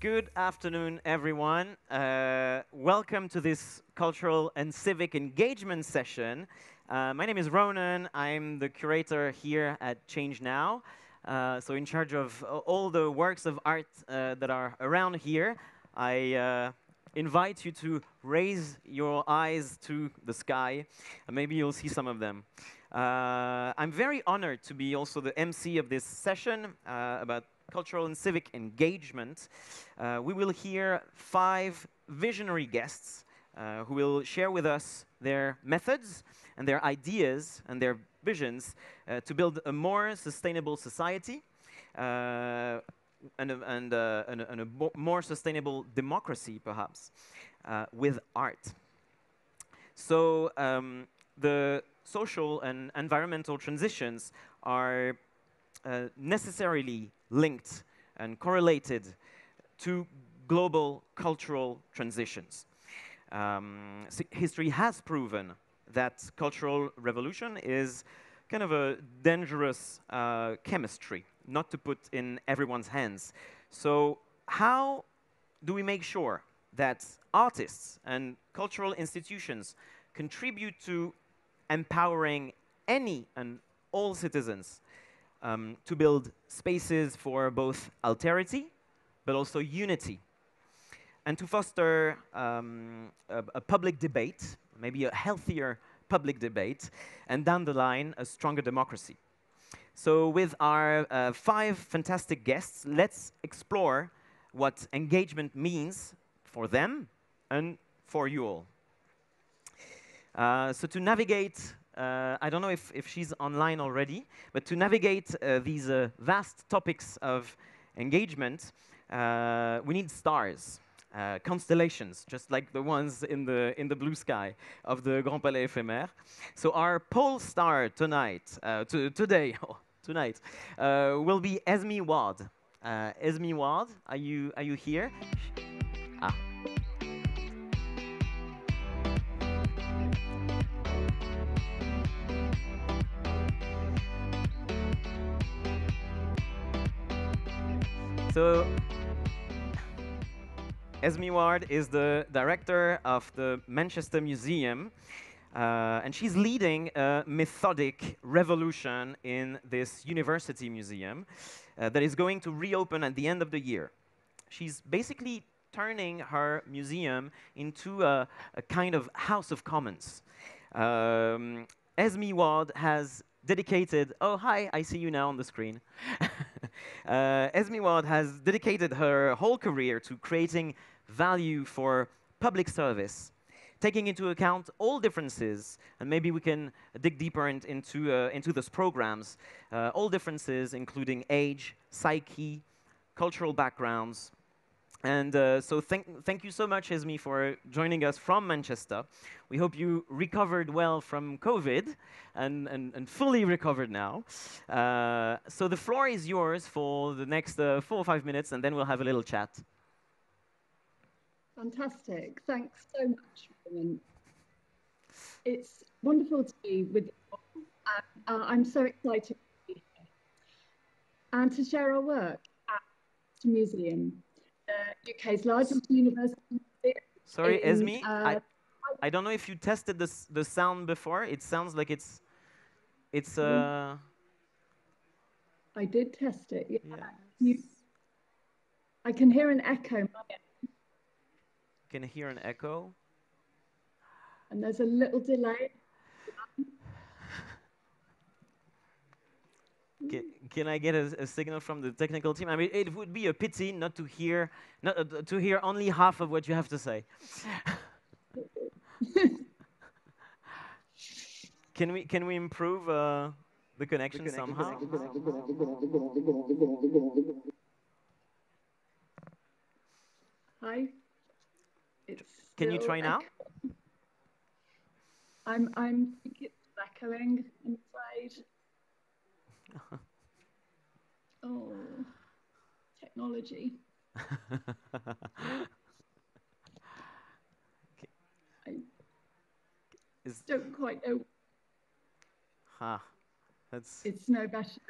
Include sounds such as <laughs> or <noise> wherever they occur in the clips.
Good afternoon, everyone. Uh, welcome to this cultural and civic engagement session. Uh, my name is Ronan. I'm the curator here at ChangeNOW, uh, so in charge of all the works of art uh, that are around here. I uh, invite you to raise your eyes to the sky, and maybe you'll see some of them. Uh, I'm very honored to be also the MC of this session about cultural and civic engagement, uh, we will hear five visionary guests uh, who will share with us their methods and their ideas and their visions uh, to build a more sustainable society and, a, and, and, and, a, more sustainable democracy, perhaps, uh, with art. So um, the social and environmental transitions are uh, necessarily linked and correlated to global cultural transitions. Um, history has proven that cultural revolution is kind of a dangerous uh, chemistry, not to put in everyone's hands. So how do we make sure that artists and cultural institutions contribute to empowering any and all citizens um, to build spaces for both alterity, but also unity, and to foster um, a, a public debate, maybe a healthier public debate, and down the line, a stronger democracy. So with our uh, five fantastic guests, let's explore what engagement means for them and for you all. Uh, so to navigate uh, I don't know if, if she's online already, but to navigate uh, these uh, vast topics of engagement, uh, we need stars, uh, constellations, just like the ones in the, in the blue sky of the Grand Palais Éphémère. So our pole star tonight, uh, today, <laughs> oh, tonight, will be Esme Ward. Esme Ward, are you, are you here? Ah. So Esme Ward is the director of the Manchester Museum, uh, and she's leading a methodic revolution in this university museum uh, that is going to reopen at the end of the year. She's basically turning her museum into a, a kind of house of commons. Um, Esme Ward has dedicated, oh, hi, I see you now on the screen. <laughs> uh, Esme Ward has dedicated her whole career to creating value for public service, taking into account all differences, and maybe we can dig deeper in, into, uh, into those programs, uh, all differences including age, psyche, cultural backgrounds, and uh, so thank, thank you so much, Esme, for joining us from Manchester. We hope you recovered well from COVID and, and, and fully recovered now. Uh, so the floor is yours for the next uh, four or five minutes, and then we'll have a little chat. Fantastic. Thanks so much. It's wonderful to be with you. Uh, I'm so excited to be here and to share our work at the museum the UK's largest university. Sorry, in, Esme, uh, I, I don't know if you tested the the sound before. It sounds like it's, it's uh. I did test it. Yeah. yeah. You, I can hear an echo. Can hear an echo. And there's a little delay. Can, can I get a, a, signal from the technical team? I mean, it would be a pity not to hear, not uh, to hear only half of what you have to say. <laughs> can we can we improve uh, the connection the somehow? Hi. It's can you try now? I'm I'm it's echoing inside. Oh, technology. I Is don't quite know. Huh. That's. It's no better.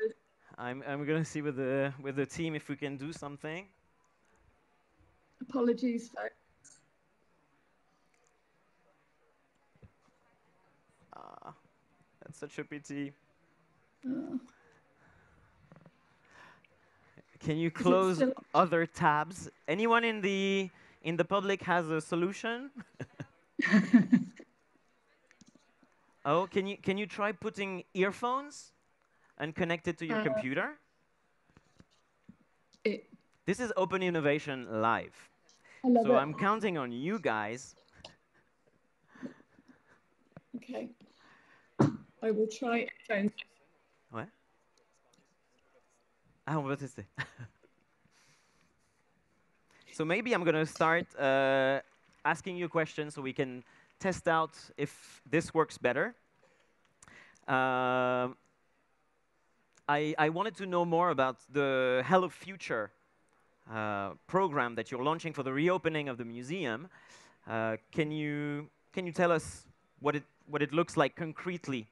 I'm I'm gonna see with the with the team if we can do something. Apologies, folks. Ah, that's such a pity. Uh, Can you close other tabs? Anyone in the in the public has a solution? <laughs> oh, can you can you try putting earphones and connect it to your Uh, computer? it, This is Open Innovation Live. So it. I'm counting on you guys. Okay. I will try. Ah, on va tester. so maybe I'm going to start uh, asking you questions so we can test out if this works better. Um, I, I wanted to know more about the Hello Future uh, program that you're launching for the reopening of the museum. Uh, can you can you tell us what it what it looks like concretely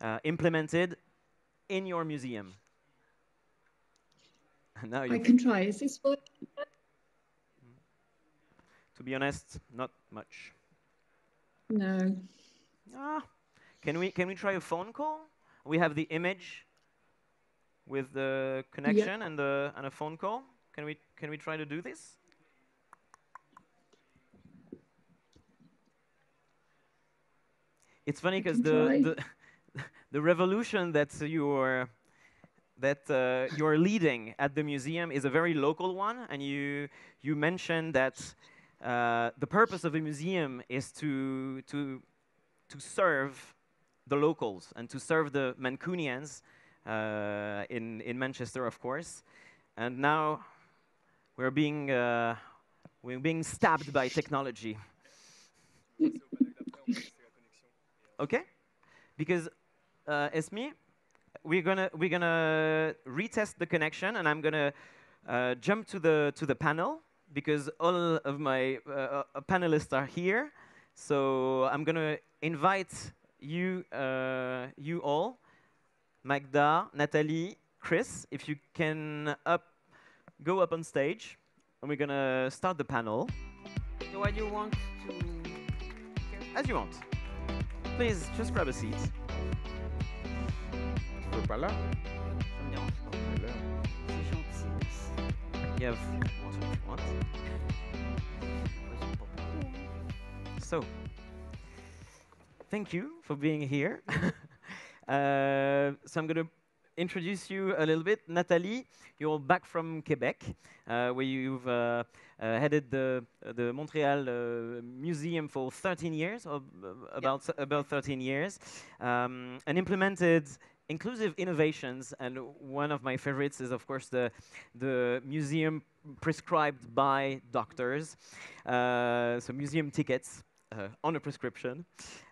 uh, implemented in your museum? <laughs> now, I you, can try. Is this working? to be honest, not much. No. Ah, can we can we try a phone call? We have the image with the connection and the and a phone call. Can we can we try to do this? It's funny because the, the <laughs> the revolution that you're that uh, you're leading at the museum is a very local one, and you you mentioned that uh, the purpose of the museum is to to to serve the locals and to serve the Mancunians uh, in in Manchester, of course. And now we're being uh, we're being stabbed by technology. <laughs> okay, because uh, Esme, we're gonna we're gonna retest the connection, and I'm gonna uh, jump to the to the panel because all of my uh, uh, panelists are here. So I'm gonna invite you uh, you all, Magda, Nathalie, Chris, if you can up go up on stage, and we're gonna start the panel I do want to? as you want. Please just grab a seat. Tu veux pas là Ça me dérange pas. C'est gentil. merci. You have what you want. Ouais, c'est pas beaucoup. So, thank you for being here. <laughs> uh, so I'm going to introduce you a little bit. Nathalie, you're back from Quebec, uh, where you've uh, uh, headed the the Montreal uh, Museum for 13 years, or uh, about about 13 years, um, and implemented inclusive innovations. And one of my favorites is, of course, the the museum prescribed by doctors, uh, so museum tickets uh, on a prescription.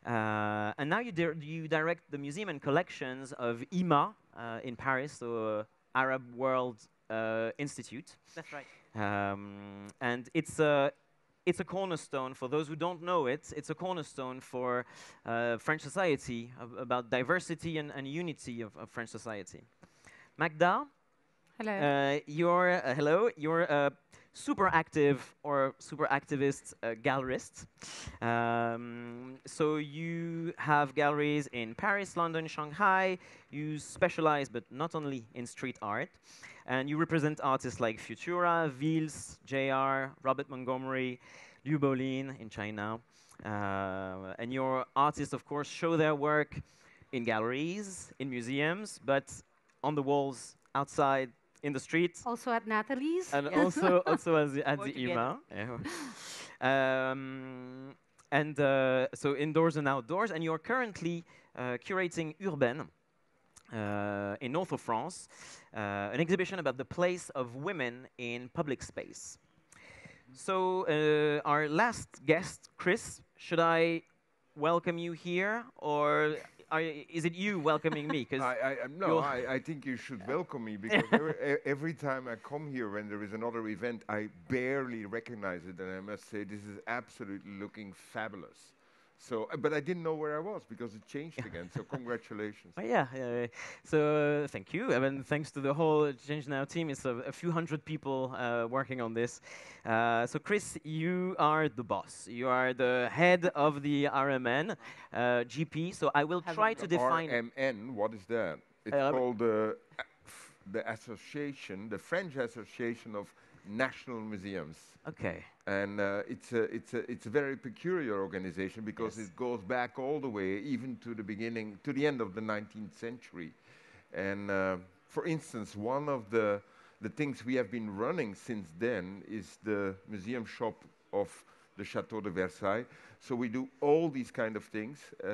Uh, and now you, dir- you direct the museum and collections of IMA uh, in Paris, so uh, Arab World uh, Institute. That's right. Um, and it's a, it's a cornerstone, for those who don't know it, it's a cornerstone for uh, French society, ab- about diversity and, and unity of, of French society. Magda, Hello. uh, you're uh, hello. You're a super active or super activist uh, gallerist. Um, so you have galleries in Paris, London, Shanghai. You specialize, but not only in street art, and you represent artists like Futura, Vhils, JR, Robert Montgomery, Liu Bolin in China. Uh, and your artists, of course, show their work in galleries, in museums, but on the walls, outside, in the streets, also at Nathalie's. and Yes. also also as at the. IMA. Yeah. um, and uh, so indoors and outdoors, and you're currently uh, curating Urbaine uh, in north of France, uh, an exhibition about the place of women in public space. So uh, our last guest, Chris, should I welcome you here, or are, is it you welcoming me? 'Cause <laughs> I, I, no, I, I think you should welcome me because every, <laughs> every time I come here when there is another event, I barely recognize it, and I must say this is absolutely looking fabulous. So, uh, but I didn't know where I was because it changed again. So congratulations. <laughs> Oh, yeah, yeah. So uh, thank you, and thanks to the whole ChangeNOW team. It's a, a few hundred people uh, working on this. Uh, so Chris, you are the boss. You are the head of the RMN uh, GP. So I will Have try to The define. RMN, what is that? It's Uh, called the, uh, f- the association, the French Association of National Museums. Okay. And uh, it's, a, it's, a, it's a very peculiar organization because Yes. it goes back all the way, even to the beginning, to the end of the 19th century. And uh, for instance, one of the, the things we have been running since then is the museum shop of the Chateau de Versailles. So we do all these kind of things, uh,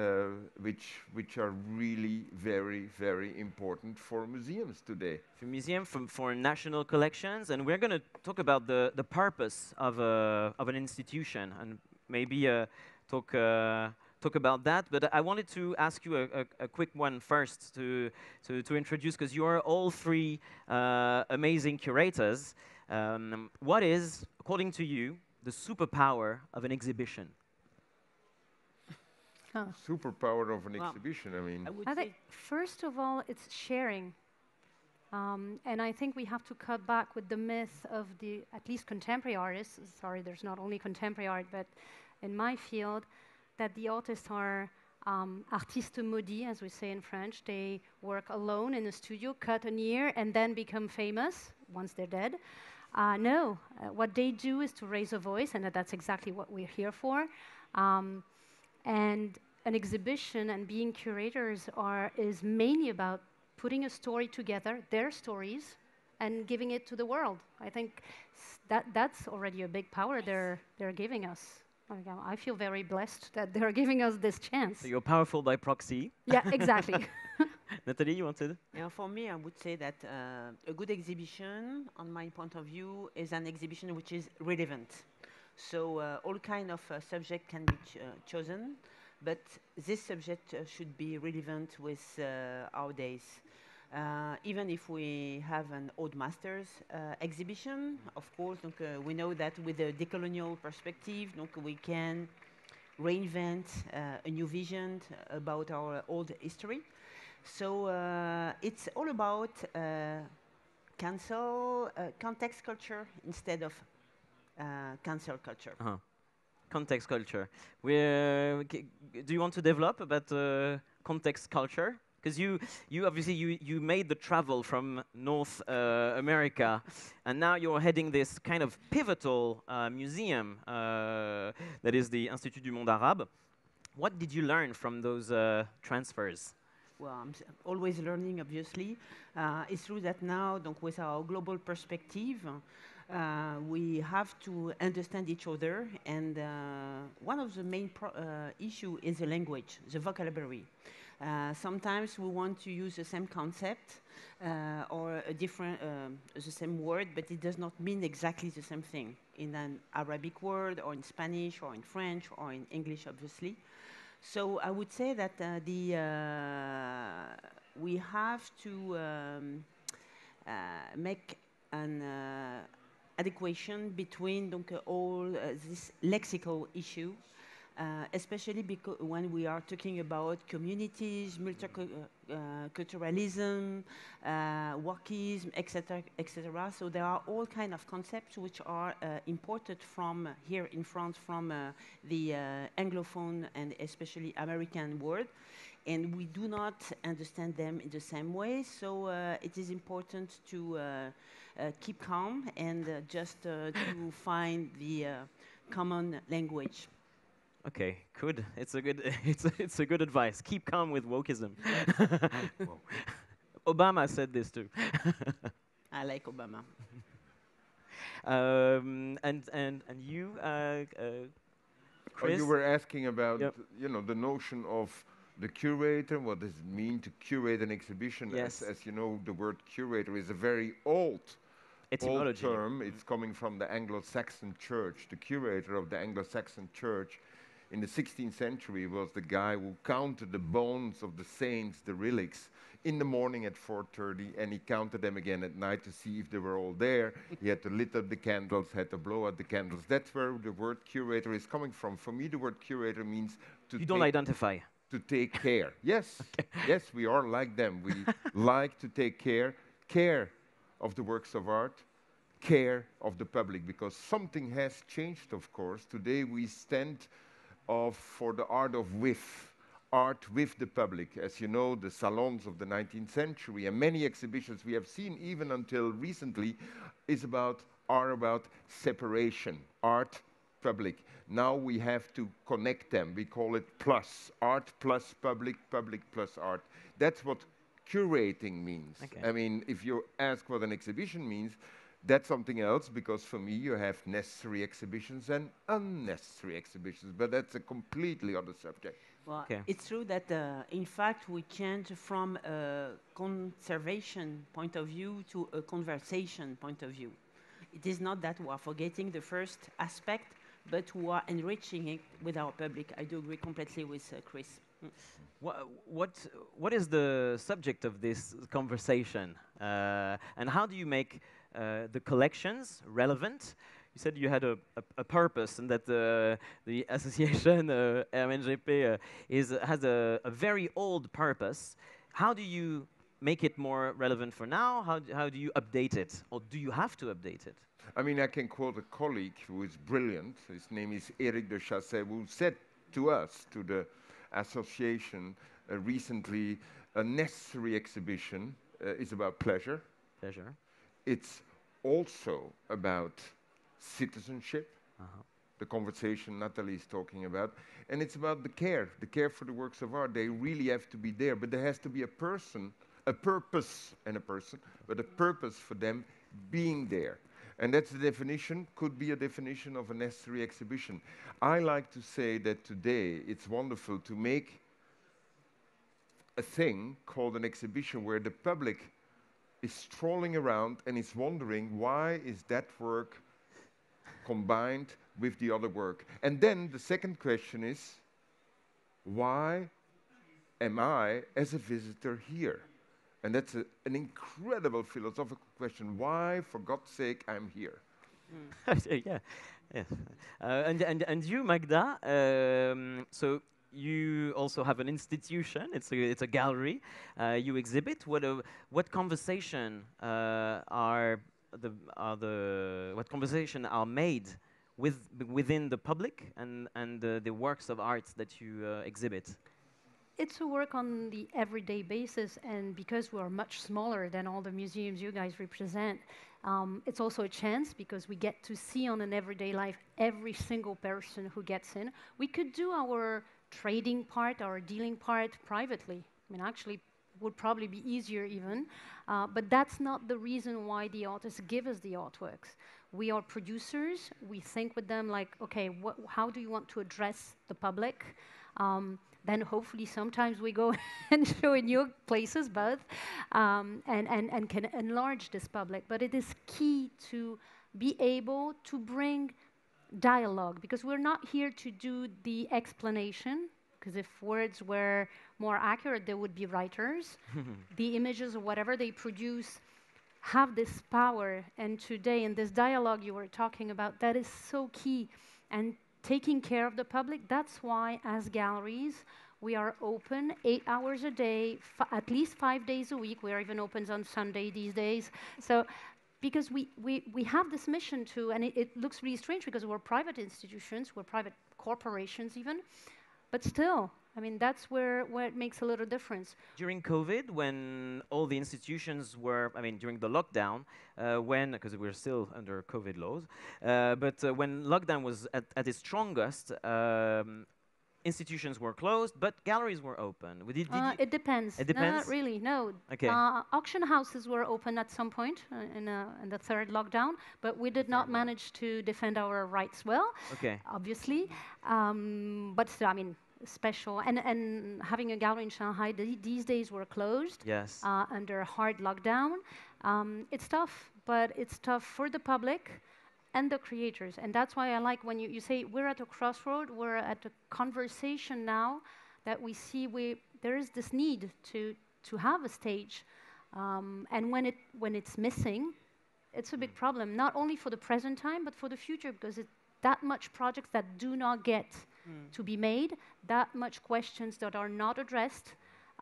which, which are really very, very important for museums today. for museums, for national collections, and we're going to talk about the, the purpose of, a, of an institution and maybe uh, talk, uh, talk about that. But I wanted to ask you a, a, a quick one first to, to, to introduce, because you are all three uh, amazing curators. Um, what is, according to you, the superpower of an exhibition? Oh. Superpower of an Well, exhibition, I mean. I I think first of all, it's sharing, um, and I think we have to cut back with the myth of the at least contemporary artists. Sorry, there's not only contemporary art, but in my field, that the artists are um, artistes maudits, as we say in French. They work alone in a studio, cut an ear, and then become famous once they're dead. Uh, no, uh, what they do is to raise a voice, and that's exactly what we're here for. Um, and an exhibition and being curators are is mainly about putting a story together, their stories, and giving it to the world. I think that that's already a big power they're they're giving us. I feel very blessed that they're <laughs> giving us this chance. So you're powerful by proxy. yeah, exactly. <laughs> <laughs> Nathalie, you wanted? Yeah, for me, I would say that uh, a good exhibition, on my point of view, is an exhibition which is relevant. So uh, all kind of uh, subject can be ch- uh, chosen, but this subject uh, should be relevant with uh, our days. Even if we have an old masters exhibition, of course, donc, we know that with a decolonial perspective, donc, we can reinvent a new vision about our old history. So uh, it's all about uh, cancel uh, context culture instead of uh, cancel culture. Uh-huh. Context culture. We're, do you want to develop about uh, context culture? Because you, you obviously you, you made the travel from North uh, America, and now you're heading this kind of pivotal museum that is the Institut du Monde Arabe. What did you learn from those transfers? Well, I'm always learning, obviously. Uh, it's true that now, donc, with our global perspective, uh, we have to understand each other, and uh, one of the main uh, issue is the language, the vocabulary. Uh, sometimes we want to use the same concept uh, or a different, um, the same word, but it does not mean exactly the same thing in an Arabic word, or in Spanish, or in French, or in English, obviously. So I would say that uh, the uh, we have to um, uh, make an uh, adequation between donc, uh, all uh, this lexical issue, uh, especially because when we are talking about communities, multiculturalism, uh, wokeism, etc., etc. So there are all kind of concepts which are uh, imported from uh, here in France from uh, the uh, Anglophone and especially American world, and we do not understand them in the same way. So uh, it is important to uh, uh, keep calm and uh, just uh, to find the uh, common language. Okay, good. It's a good. <laughs> It's a, it's a good advice. Keep calm with wokeism. <laughs> Obama said this too. I like Obama. <laughs> um, and and and you, uh, uh, Oh, Chris. you were asking about, Yep. you know, the notion of the curator. What does it mean to curate an exhibition? Yes. As, as you know, the word curator is a very old, old etymology. term. It's coming from the Anglo-Saxon church. The curator of the Anglo-Saxon church in the 16th century was the guy who counted the bones of the saints, the relics, in the morning at 4.30 and he counted them again at night to see if they were all there. he had to lit up the candles, had to blow out the candles. That's where the word curator is coming from. For me, the word curator means to You don't identify. To take care. Yes, okay. yes, we are like them. We <laughs> like to take care, care of the works of art, care of the public, because something has changed, of course. Today we stand of, for the art of with, art with the public. As you know, the salons of the 19th century and many exhibitions we have seen even until recently is about, are about separation, art, public. Now we have to connect them. We call it plus, art plus public, public plus art. That's what curating means. Okay. I mean, if you ask what an exhibition means, that's something else because for me you have necessary exhibitions and unnecessary exhibitions, but that's a completely other subject. Well, okay. it's true that uh, in fact we change from a conservation point of view to a conversation point of view. It is not that we are forgetting the first aspect, but we are enriching it with our public. I do agree completely with uh, Chris. Mm. What, what, what is the subject of this conversation? Uh, and how do you make the collections relevant? You said you had a, a, a purpose and that uh, the <laughs> association uh, RNGP uh, is, has a, a, very old purpose. How do you make it more relevant for now? How, how do you update it? Or do you have to update it? I mean, I can quote a colleague who is brilliant. His name is Eric de Chassey, who said to us, to the association, uh, recently, a necessary exhibition uh, is about pleasure. Pleasure. It's also about citizenship, uh-huh. the conversation Nathalie is talking about, and it's about the care, the care for the works of art. They really have to be there, but there has to be a person, a purpose, and a person, but a purpose for them being there. And that's the definition, could be a definition of a necessary exhibition. I like to say that today it's wonderful to make a thing called an exhibition where the public is strolling around and is wondering why is that work combined with the other work. And then the second question is, why am I, as a visitor, here? And that's a, an incredible philosophical question. Why, for God's sake, I'm here? Mm. <laughs> yeah. Uh, and, and, and you, Magda, um, so you also have an institution. It's a, it's a gallery. Uh, you exhibit. What, uh, what conversation uh, are the, are the what conversation are made with within the public and and uh, the works of art that you uh, exhibit? It's a work on the everyday basis, and because we are much smaller than all the museums you guys represent, um, it's also a chance because we get to see on an everyday life every single person who gets in. We could do our trading part, our dealing part privately. I mean, actually, would probably be easier even. Uh, but that's not the reason why the artists give us the artworks. We are producers. We think with them like, okay, how do you want to address the public? Um, then hopefully sometimes we go <laughs> and show in new places both um, and, and, and can enlarge this public. But it is key to be able to bring dialogue because we're not here to do the explanation because if words were more accurate, there would be writers. <laughs> the images or whatever they produce have this power. And today, in this dialogue you were talking about, that is so key. And taking care of the public, that's why, as galleries, we are open eight hours a day, at least five days a week. We are even open on Sunday these days. So because we, we, we have this mission to, and it, it, looks really strange because we're private institutions, we're private corporations even, but still, I mean, that's where, where it makes a little difference. During COVID, when all the institutions were, I mean, during the lockdown, uh, when, because we're still under COVID laws, uh, but uh, when lockdown was at, at its strongest, um, institutions were closed, but galleries were open. Did, did uh, it depends. It depends. No, not really. No. Okay. Uh, auction houses were open at some point uh, in, uh, in, the third lockdown, but we did not manage to defend our rights well. Okay. Obviously, um, but still, I mean, special and and having a gallery in Shanghai th these days were closed. Yes. Uh, under hard lockdown, um, it's tough, but it's tough for the public and the creators. And that's why I like when you, you say we're at a crossroad, we're at a conversation now that we see we, there is this need to, to have a stage. Um, and when, it, when it's missing, it's a big Mm. problem, not only for the present time, but for the future, because it's that much projects that do not get to be made, that much questions that are not addressed,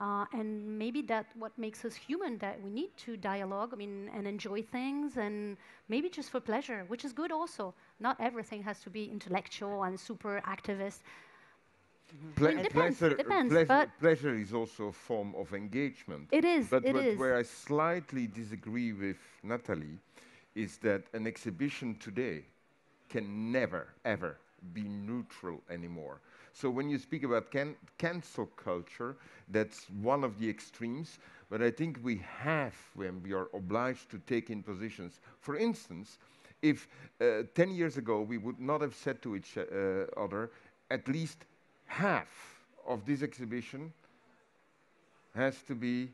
uh, and maybe that what makes us human, that we need to dialogue, I mean, and enjoy things, and maybe just for pleasure, which is good also. Not everything has to be intellectual and super activist. Ple- It depends, pleasure, depends, pleasure, but- pleasure is also a form of engagement. It is, But it is. where I slightly disagree with Nathalie is that an exhibition today can never, ever be neutral anymore. So when you speak about can- cancel culture, that's one of the extremes. But I think we have, when we are obliged to take in positions, for instance, if uh, 10 years ago we would not have said to each uh, other, at least half of this exhibition has to be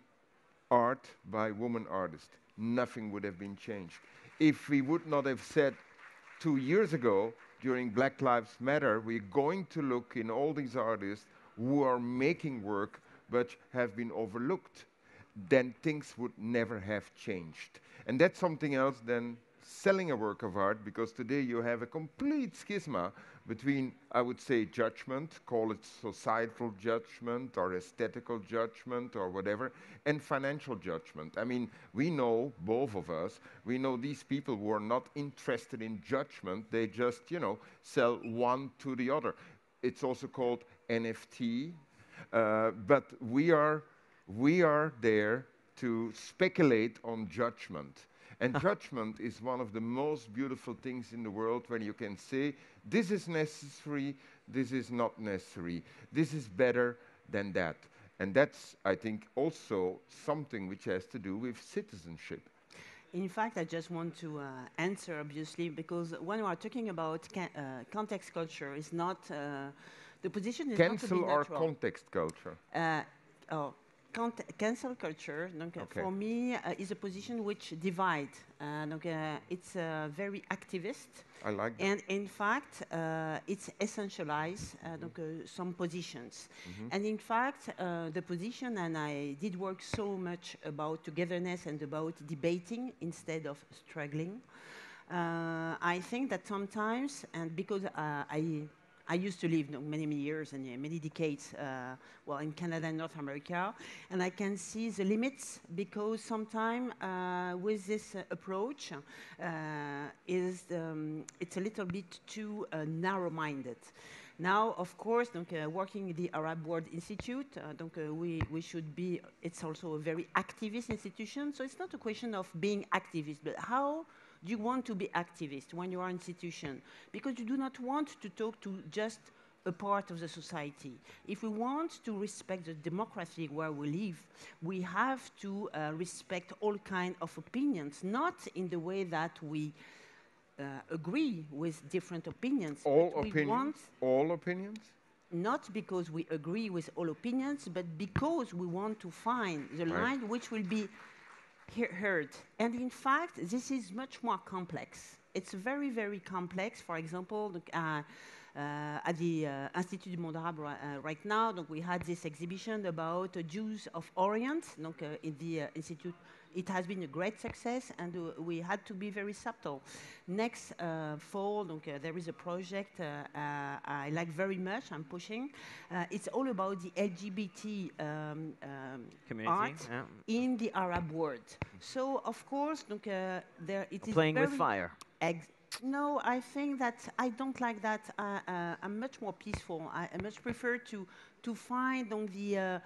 art by woman artists, nothing would have been changed. If we would not have said two years ago during Black Lives Matter, we're going to look in all these artists who are making work but have been overlooked, then things would never have changed. And that's something else than selling a work of art because today you have a complete schisma between, I would say, judgment, call it societal judgment or aesthetical judgment or whatever, and financial judgment. I mean, we know, both of us, we know these people who are not interested in judgment, they just, you know, sell one to the other. It's also called NFT, uh, but we are, we are there to speculate on judgment. And <laughs> judgment is one of the most beautiful things in the world when you can say, this is necessary, this is not necessary, this is better than that. And that's, I think, also something which has to do with citizenship. In fact, I just want to uh, answer, obviously, because when we are talking about uh, context culture, is not uh, the position is not to Cancel be our natural. context culture. Uh, oh, cancel culture, donc, Okay. for me, uh, is a position which divides. Uh, donc, uh, it's uh, very activist. I like that. And in fact, uh, it's essentialized uh, donc, uh, some positions. And in fact, uh, the position, and I did work so much about togetherness and about debating instead of struggling. Uh, I think that sometimes, and because uh, I I used to live many, many years and many decades, uh, well, in Canada and North America, and I can see the limits because sometimes uh, with this uh, approach, uh, is um, it's a little bit too uh, narrow-minded. Now, of course, donc, uh, working in the Arab World Institute, uh, donc, uh, we, we should be, it's also a very activist institution, so it's not a question of being activist, but how you want to be activist when you are an institution? Because you do not want to talk to just a part of the society. If we want to respect the democracy where we live, we have to uh, respect all kind of opinions, not in the way that we uh, agree with different opinions. All opinions? All opinions? not because we agree with all opinions, but because we want to find the Right. line which will be heard. And in fact, this is much more complex. It's very, very complex. For example, uh, uh, at the uh, Institut du Monde Arabe uh, right now, donc we had this exhibition about Jews of Orient. Donc, uh, in the uh, Institute, it has been a great success, and uh, we had to be very subtle. Next uh, fall, donc, uh, there is a project uh, uh, I like very much. I'm pushing. Uh, it's all about the LGBT um, um, Community, art yeah. in the Arab world. So, of course, donc, uh, there it is Playing with fire. No, I think that I don't like that. Uh, I'm much more peaceful. I, I much prefer to to find on the, uh,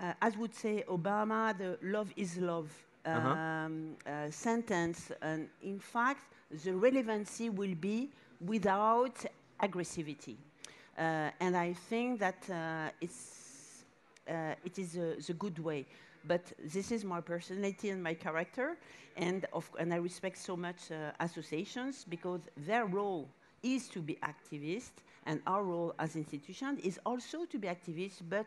uh, as would say Obama, the "love is love" Uh-huh. um, uh, sentence. And in fact, the relevancy will be without aggressivity. Uh, and I think that uh, it's uh, it is a, the good way. But this is my personality and my character, and of, and I respect so much uh, associations because their role is to be activist, and our role as institution is also to be activist, but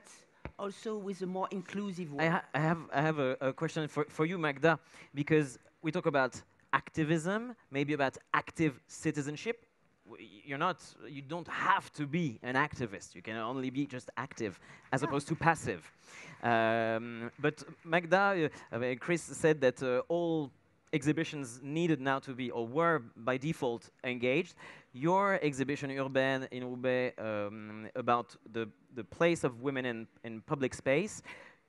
also with a more inclusive I, way. ha- I have, I have a, a question for, for you, Magda, because we talk about activism, maybe about active citizenship. You're not, you don't have to be an activist. You can only be just active as opposed to passive. Um, but Magda, uh, uh, Chris said that uh, all exhibitions needed now to be or were by default engaged. Your exhibition Urbaine in Roubaix um, about the, the place of women in, in public space,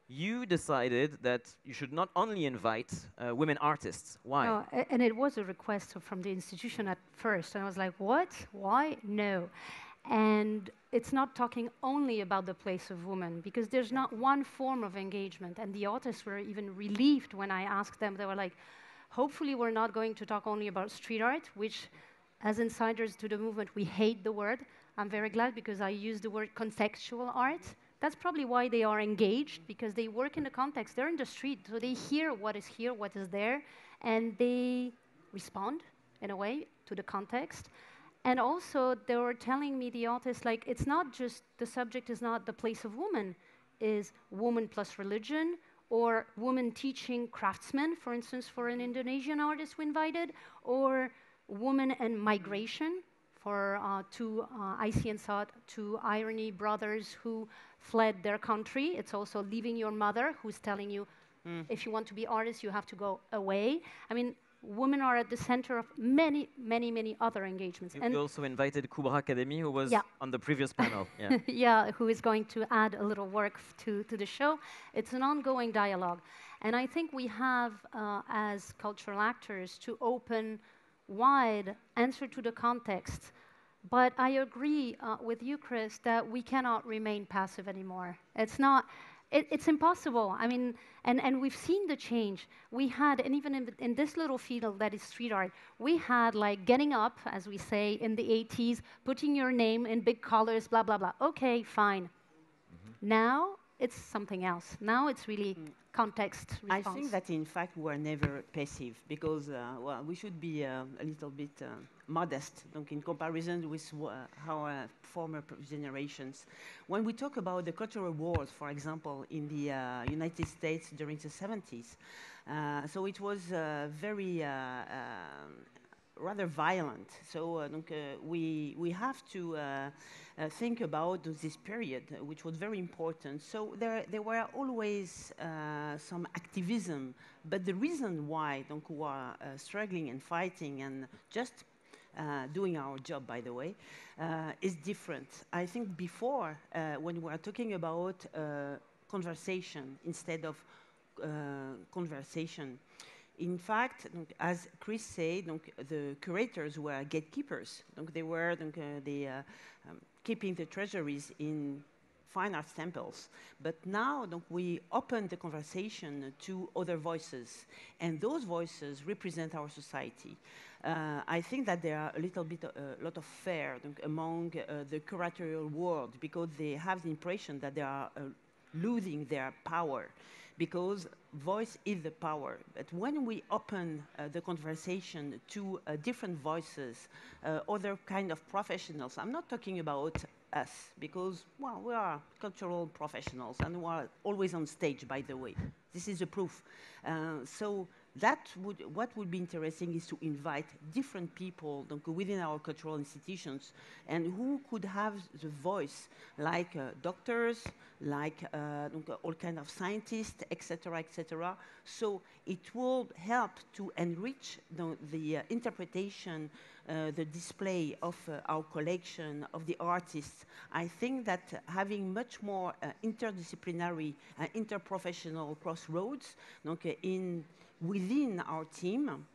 you decided that you should not only invite uh, women artists. Why? No, and it was a request from the institution at first. And I was like, what? Why? No. And it's not talking only about the place of women, because there's not one form of engagement. And the artists were even relieved when I asked them. They were like, hopefully, we're not going to talk only about street art, which, as insiders to the movement, we hate the word. I'm very glad because I use the word contextual art. That's probably why they are engaged, because they work in the context. They're in the street, so they hear what is here, what is there, and they respond in a way to the context. And also, they were telling me, the artists, like, it's not just the subject is not the place of woman, is woman plus religion, or woman teaching craftsmen, for instance, for an Indonesian artist we invited, or woman and migration for uh, two uh, two Irony brothers who fled their country. It's also leaving your mother, who's telling you, if you want to be artists, you have to go away. I mean, women are at the center of many, many, many other engagements. You and you also invited Kubra Khademi, who was Yeah. on the previous panel. <laughs> Yeah. yeah, who is going to add a little work to, to the show. It's an ongoing dialogue. And I think we have, uh, as cultural actors, to open wide, answer to the context. But I agree uh, with you, Chris, that we cannot remain passive anymore. It's not. It, it's impossible. I mean, and, and we've seen the change. We had, and even in, in this little field that is street art, we had like getting up, as we say in the 80s, putting your name in big colors, blah, blah, blah. Okay, fine. Now it's something else. Now it's really context I think that in fact we're never passive because uh, well, we should be uh, a little bit uh, modest donc, in comparison with uh, our former generations. When we talk about the cultural wars, for example, in the uh, United States during the 70s, uh, so it was uh, very uh, um, rather violent. So uh, donc, uh, we, we have to uh, uh, think about this period, uh, which was very important. So there, there were always uh, some activism, but the reason why donc, we are struggling and fighting and just doing our job, by the way, is different. I think before, when we are talking about conversation instead of conversation, in fact, donc, as Chris said, donc, the curators were gatekeepers. Donc, they were donc, uh, uh, um, keeping the treasuries in fine arts temples. But now donc, we open the conversation to other voices, and those voices represent our society. Uh, I think that there are a little bit, a lot of fear donc, among uh, the curatorial world because they have the impression that they are uh, losing their power because voice is the power. But when we open uh, the conversation to uh, different voices, uh, other kind of professionals, I'm not talking about us because, well, we are cultural professionals and we are always on stage, by the way. This is a proof. Uh, so that would, what would be interesting is to invite different people within our cultural institutions and who could have the voice, like uh, doctors, like uh, uh, all kind of scientists, etc., etc. So it will help to enrich the, the uh, interpretation, uh, the display of uh, our collection of the artists. I think that having much more interdisciplinary, interprofessional crossroads, in within our team,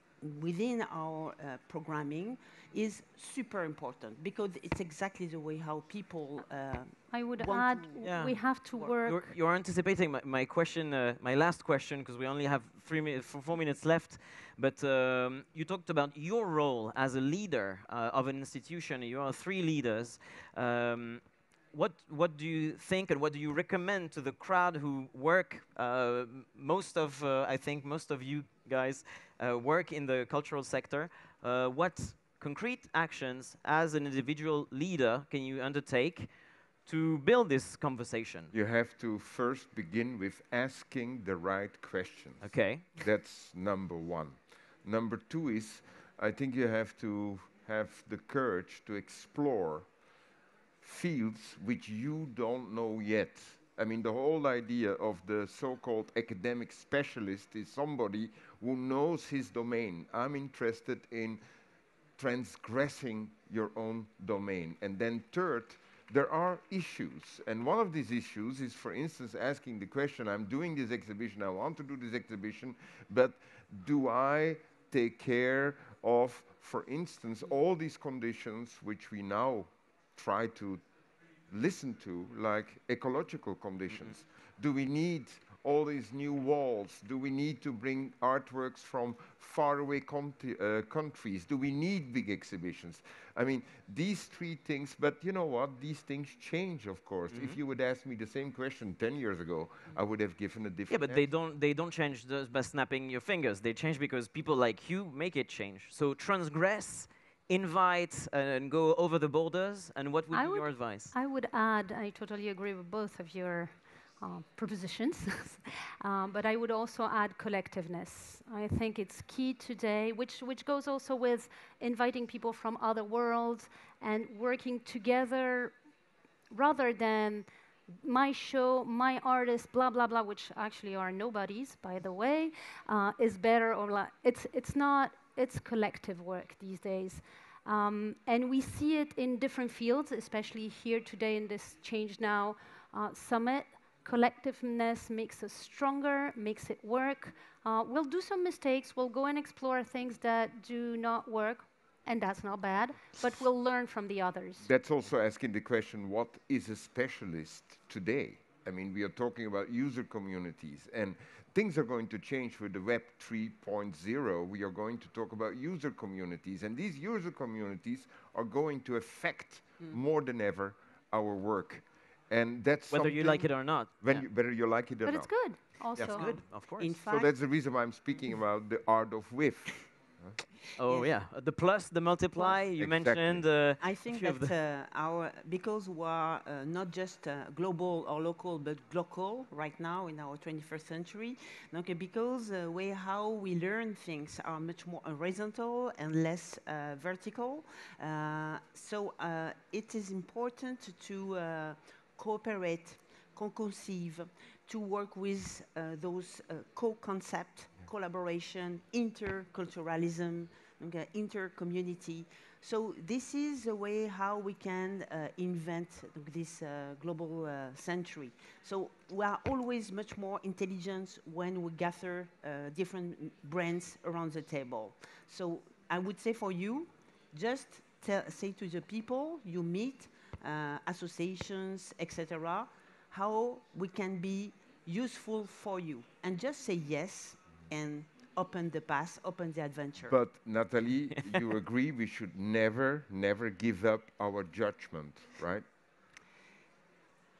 within our uh, programming, is super important because it's exactly the way how people. Uh, I would want add, to Yeah. we have to work. You're, you're anticipating my, my question, uh, my last question, because we only have three minutes, four minutes left. But um, you talked about your role as a leader uh, of an institution. You are three leaders. Um, what what do you think, and what do you recommend to the crowd who work? Uh, most of, uh, I think, most of you guys uh, work in the cultural sector. Uh, what concrete actions, as an individual leader, can you undertake to build this conversation? You have to first begin with asking the right questions. Okay. That's number one. Number two is, I think you have to have the courage to explore fields which you don't know yet. I mean, the whole idea of the so-called academic specialist is somebody who knows his domain. I'm interested in transgressing your own domain. And then third, there are issues. And one of these issues is, for instance, asking the question, I'm doing this exhibition, I want to do this exhibition, but do I take care of, for instance, all these conditions which we now try to listen to, like ecological conditions? Mm-hmm. Do we need all these new walls? Do we need to bring artworks from faraway uh, countries? Do we need big exhibitions? I mean, these three things, but you know what? These things change, of course. Mm -hmm. If mm-hmm. you would ask me the same question 10 years ago. I would have given a different Yeah, but they don't, they don't change just by snapping your fingers. They change because people like you make it change. So transgress, invite, and go over the borders. And what would I be would your advice? I would add, I totally agree with both of your uh, propositions, <laughs> um, but I would also add collectiveness. I think it's key today, which, which goes also with inviting people from other worlds and working together rather than my show, my artist, blah, blah, blah, which actually are nobodies, by the way, uh, is better or la- it's, it's not, it's collective work these days. Um, and we see it in different fields, especially here today in this ChangeNOW uh, summit collectiveness makes us stronger, makes it work. Uh, we'll do some mistakes, we'll go and explore things that do not work, and that's not bad, but we'll learn from the others. That's also asking the question what is a specialist today? I mean, we are talking about user communities, and things are going to change for the Web 3.0. We are going to talk about user communities, and these user communities are going to affect mm. more than ever our work. And that's whether you like it or not. When yeah. you, whether you like it or but not. But it's good. Also, yeah, it's good, of course. In so that's the reason why I'm speaking about the art of whiff. Oh yeah, uh, the plus, the multiply. Plus. You exactly. mentioned. Uh, I think that uh, our because we are uh, not just uh, global or local, but global right now in our 21st century. Okay, because uh, way how we learn things are much more horizontal and less vertical. so it is important to cooperate, co-conceive, to work with uh, those uh, co-concept, yeah. Collaboration, interculturalism, okay, inter-community. So this is a way how we can uh, invent this uh, global uh, century. So we are always much more intelligent when we gather uh, different brands around the table. So I would say for you, just say to the people you meet, uh, associations, etc., how we can be useful for you. And just say yes and open the path, open the adventure. But Nathalie, you <laughs> agree we should never, never give up our judgment, right?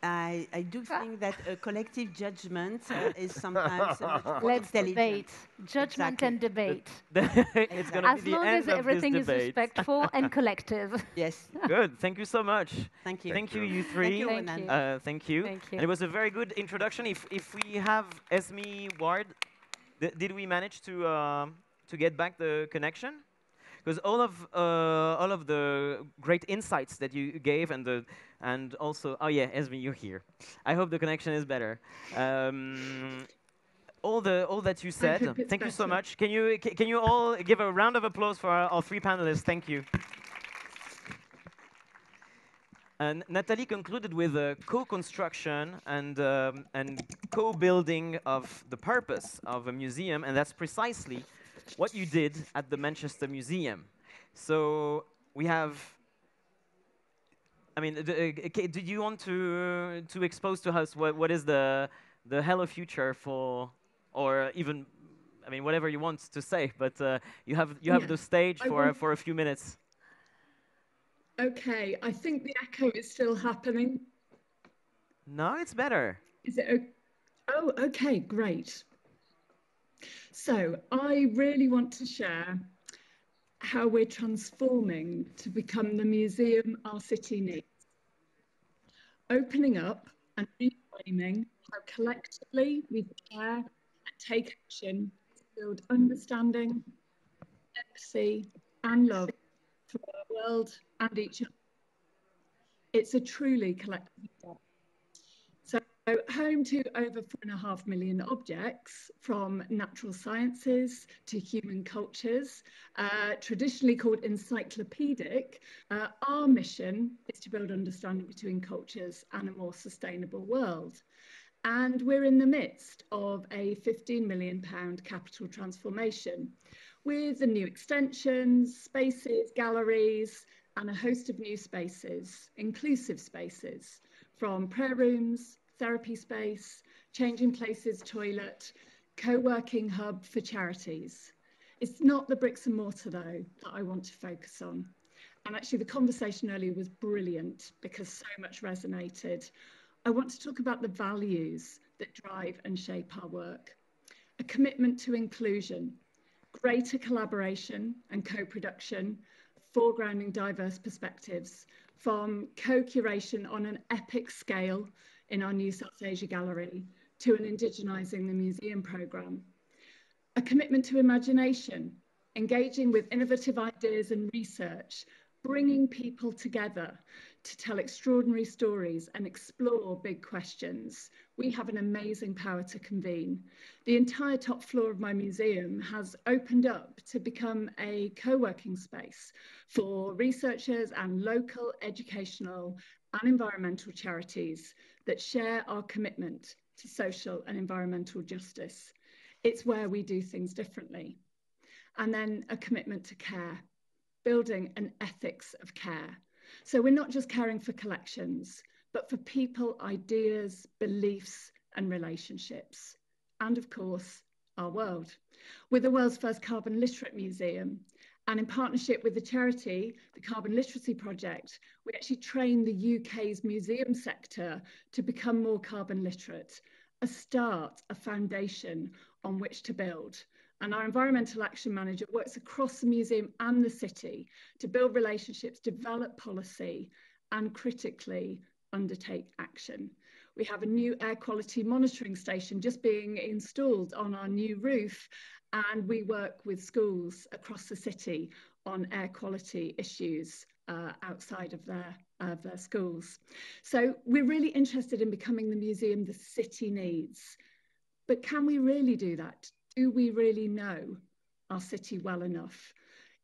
I, I do think that a collective judgment uh, <laughs> is sometimes Let's debate. Judgment exactly. and debate. <laughs> it's going to be the end as everything is respectful and collective. Yes. Good. Thank you so much. Thank you. Thank you, you three. Thank you. Uh, thank you. Thank you. And it was a very good introduction. If if we have Esme Ward, did we manage to uh, to get back the connection? because all of uh, all of the great insights that you gave and the and also oh yeah Esme you're here. I hope the connection is better. Um, all the all that you said <laughs> thank better. you so much. Can you can you all give a round of applause for our, our three panelists? Thank you and Nathalie concluded with a co-construction and, um, and co-building of the purpose of a museum, and that's precisely what you did at the Manchester Museum. So we have. I mean, do you want to to expose to us what what is the the Hello Future for, or even, I mean, whatever you want to say, but uh, you have you have the stage for for a few minutes. Okay, I think the echo is still happening. No, it's better. Is it? Oh, okay, great. So I really want to share how we're transforming to become the museum our city needs. Opening up and reframing how collectively we care and take action to build understanding, empathy and love for our world and each other. It's a truly collective So home to over four and a half million objects from natural sciences to human cultures, uh, traditionally called encyclopedic, uh, our mission is to build understanding between cultures and a more sustainable world. And we're in the midst of a 15 million pound capital transformation with the new extensions, spaces, galleries, and a host of new spaces, inclusive spaces, from prayer rooms, therapy space, changing places toilet, co-working hub for charities. It's not the bricks and mortar though that I want to focus on. And actually the conversation earlier was brilliant because so much resonated. I want to talk about the values that drive and shape our work. A commitment to inclusion, greater collaboration and co-production, foregrounding diverse perspectives, from co-curation on an epic scale in our new South Asia Gallery to an indigenising the museum programme. A commitment to imagination, engaging with innovative ideas and research, bringing people together to tell extraordinary stories and explore big questions. We have an amazing power to convene. The entire top floor of my museum has opened up to become a co-working space for researchers and local educational and environmental charities that share our commitment to social and environmental justice. It's where we do things differently. And then a commitment to care, building an ethics of care. So we're not just caring for collections, but for people, ideas, beliefs, and relationships. And of course, our world. We're the world's first carbon literate museum. And in partnership with the charity, the Carbon Literacy Project, we actually train the UK's museum sector to become more carbon literate, a start, a foundation on which to build. And our environmental action manager works across the museum and the city to build relationships, develop policy, and critically undertake action. We have a new air quality monitoring station just being installed on our new roof, and we work with schools across the city on air quality issues uh, outside of their, of their schools. So we're really interested in becoming the museum the city needs. But can we really do that? Do we really know our city well enough?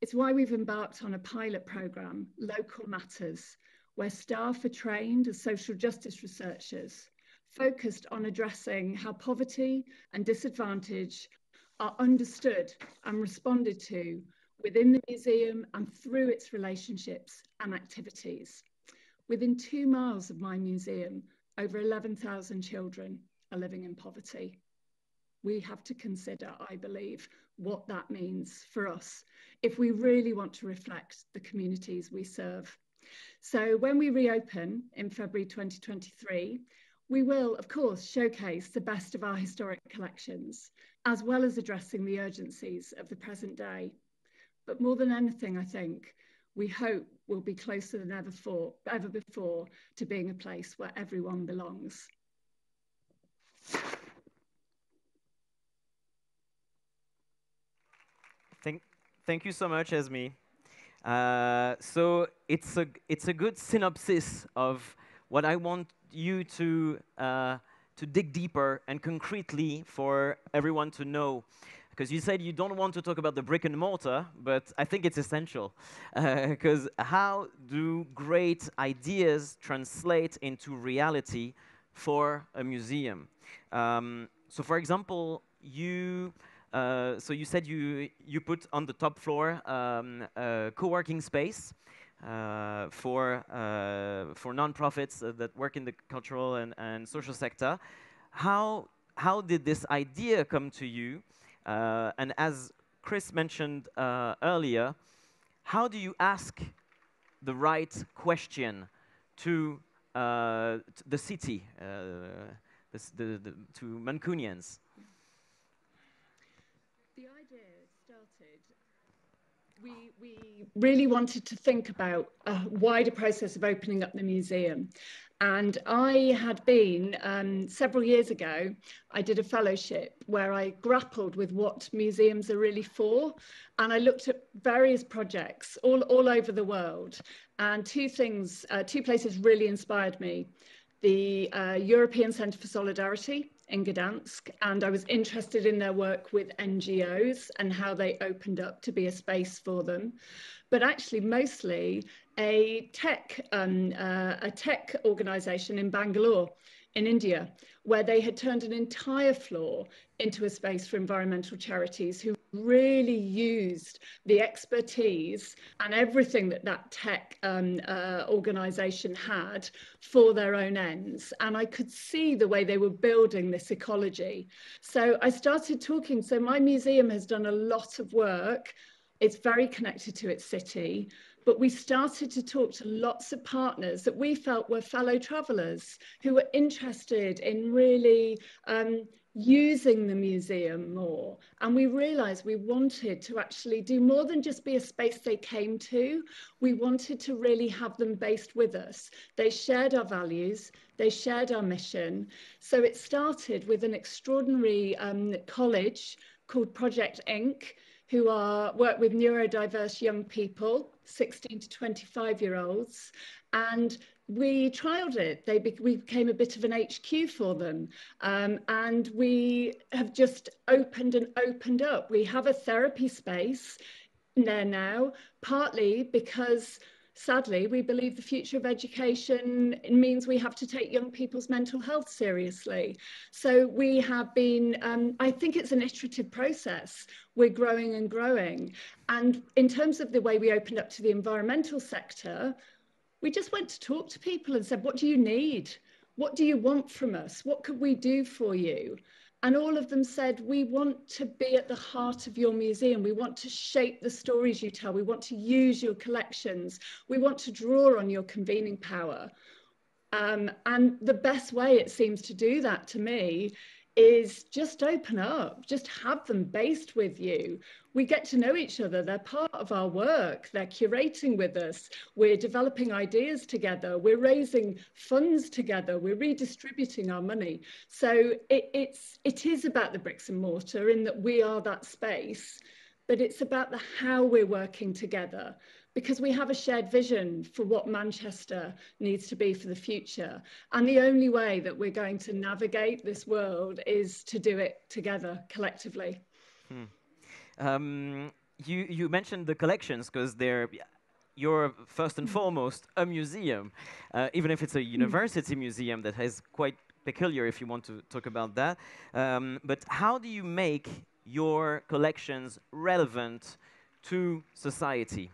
It's why we've embarked on a pilot programme, Local Matters, where staff are trained as social justice researchers, focused on addressing how poverty and disadvantage are understood and responded to within the museum and through its relationships and activities. Within two miles of my museum, over 11,000 children are living in poverty we have to consider, I believe, what that means for us if we really want to reflect the communities we serve. So when we reopen in February 2023, we will, of course, showcase the best of our historic collections, as well as addressing the urgencies of the present day. But more than anything, I think, we hope we'll be closer than ever, for, ever before to being a place where everyone belongs. Thank, you so much, Esme. Uh, so it's a, it's a good synopsis of what I want you to, uh, to dig deeper and concretely for everyone to know. Because you said you don't want to talk about the brick and mortar, but I think it's essential. Because <laughs> uh, how do great ideas translate into reality for a museum? Um, so, for example, you uh, so you said you, you put on the top floor um, a co-working space uh, for, uh, for nonprofits uh, that work in the cultural and, and social sector. How, how did this idea come to you? Uh, and as Chris mentioned earlier, how do you ask the right question to, to the city, the, the, the, to Mancunians? We, we really wanted to think about a wider process of opening up the museum. And I had been um, several years ago, I did a fellowship where I grappled with what museums are really for. And I looked at various projects all, all over the world. And two things, uh, two places really inspired me the uh, European Centre for Solidarity in Gdansk, and I was interested in their work with NGOs and how they opened up to be a space for them. But actually, mostly a tech, um, uh, a tech organization in Bangalore in India, where they had turned an entire floor into a space for environmental charities who really used the expertise and everything that that tech um, uh, organization had for their own ends. And I could see the way they were building this ecology. So I started talking. So my museum has done a lot of work. It's very connected to its city but we started to talk to lots of partners that we felt were fellow travelers who were interested in really um, using the museum more. And we realized we wanted to actually do more than just be a space they came to. We wanted to really have them based with us. They shared our values, they shared our mission. So it started with an extraordinary um, college called Project Inc who are work with neurodiverse young people, 16 to 25 year olds, and we trialed it. They be, we became a bit of an HQ for them, um, and we have just opened and opened up. We have a therapy space there now, partly because sadly, we believe the future of education means we have to take young people's mental health seriously. So we have been, um, I think it's an iterative process. We're growing and growing. And in terms of the way we opened up to the environmental sector, we just went to talk to people and said, what do you need? What do you want from us? What could we do for you? And all of them said, We want to be at the heart of your museum. We want to shape the stories you tell. We want to use your collections. We want to draw on your convening power. Um, and the best way it seems to do that to me is just open up, just have them based with you. We get to know each other. They're part of our work. They're curating with us. We're developing ideas together. We're raising funds together. We're redistributing our money. So it, it's, it is about the bricks and mortar in that we are that space, but it's about the how we're working together because we have a shared vision for what Manchester needs to be for the future. And the only way that we're going to navigate this world is to do it together, collectively. Hmm. Um, you, you mentioned the collections because they're you're first and hmm. foremost a museum, uh, even if it's a hmm. university museum that has quite peculiar if you want to talk about that. Um, but how do you make your collections relevant to society?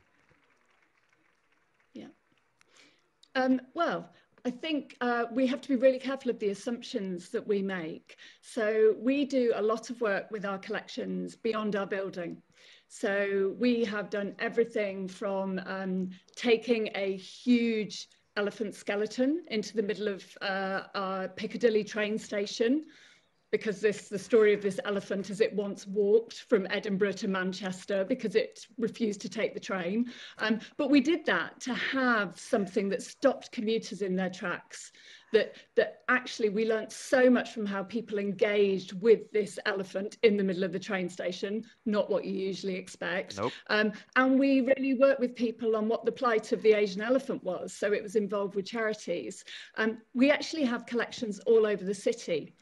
Um, well, I think uh, we have to be really careful of the assumptions that we make. So we do a lot of work with our collections beyond our building. So we have done everything from um, taking a huge elephant skeleton into the middle of uh, our Piccadilly train station because this the story of this elephant is it once walked from Edinburgh to Manchester because it refused to take the train. Um, but we did that to have something that stopped commuters in their tracks. That that actually we learnt so much from how people engaged with this elephant in the middle of the train station, not what you usually expect. Nope. Um, and we really worked with people on what the plight of the Asian elephant was. So it was involved with charities. Um, we actually have collections all over the city.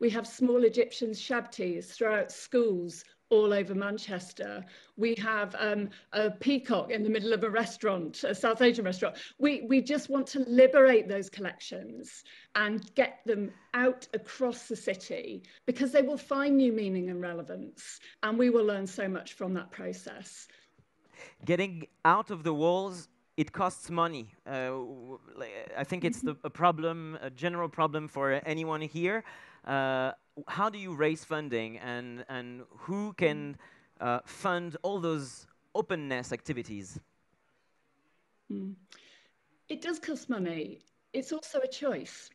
We have small Egyptian shabtis throughout schools all over Manchester. We have um, a peacock in the middle of a restaurant, a South Asian restaurant. We, we just want to liberate those collections and get them out across the city because they will find new meaning and relevance. And we will learn so much from that process. Getting out of the walls it costs money. Uh, I think it's the, a problem, a general problem for anyone here. Uh, how do you raise funding and, and who can uh, fund all those openness activities? Mm. It does cost money. It's also a choice.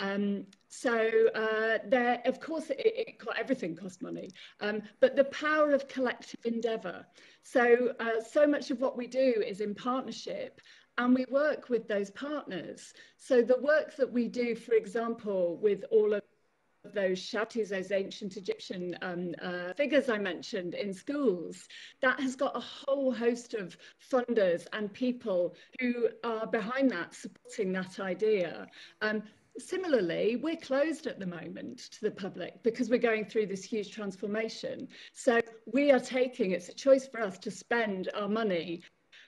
Um, so uh, there, of course, it, it, everything costs money, um, but the power of collective endeavour. So, uh, so much of what we do is in partnership, and we work with those partners. So the work that we do, for example, with all of those shabtis, those ancient Egyptian um, uh, figures I mentioned in schools, that has got a whole host of funders and people who are behind that, supporting that idea. Um, Similarly, we're closed at the moment to the public because we're going through this huge transformation. So we are taking, it's a choice for us to spend our money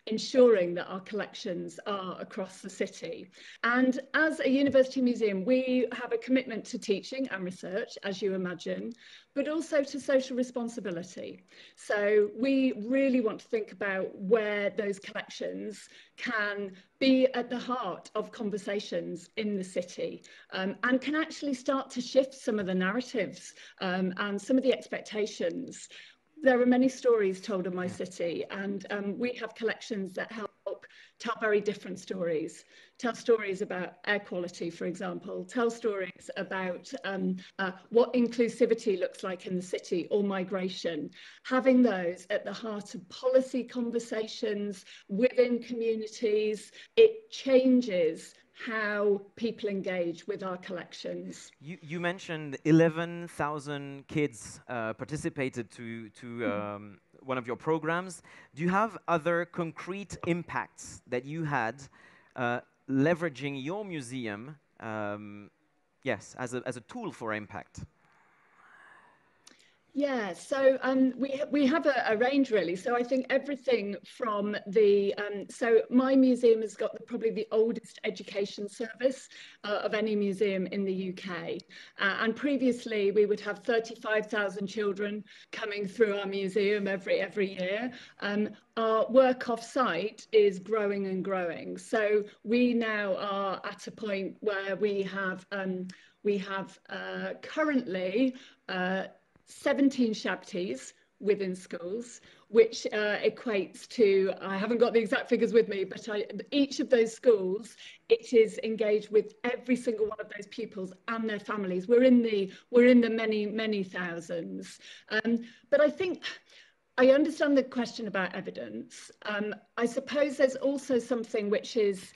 ensuring that our collections are across the city. And as a university museum, we have a commitment to teaching and research, as you imagine, but also to social responsibility. So we really want to think about where those collections can be at the heart of conversations in the city um, and can actually start to shift some of the narratives um, and some of the expectations there are many stories told in my city, and um, we have collections that help tell very different stories. Tell stories about air quality, for example, tell stories about um, uh, what inclusivity looks like in the city or migration. Having those at the heart of policy conversations within communities, it changes how people engage with our collections. You, you mentioned 11,000 kids uh, participated to, to hmm. um, one of your programs. Do you have other concrete impacts that you had uh, leveraging your museum, um, yes, as a, as a tool for impact? Yeah, so um, we we have a, a, range really. So I think everything from the um, so my museum has got the, probably the oldest education service uh, of any museum in the UK. Uh, and previously we would have 35,000 children coming through our museum every every year. Um, our work off site is growing and growing. So we now are at a point where we have um, we have uh, currently uh, 17 Shabtis within schools, which uh, equates to, I haven't got the exact figures with me, but I, each of those schools, it is engaged with every single one of those pupils and their families. We're in the, we're in the many, many thousands. Um, but I think, I understand the question about evidence. Um, I suppose there's also something which is,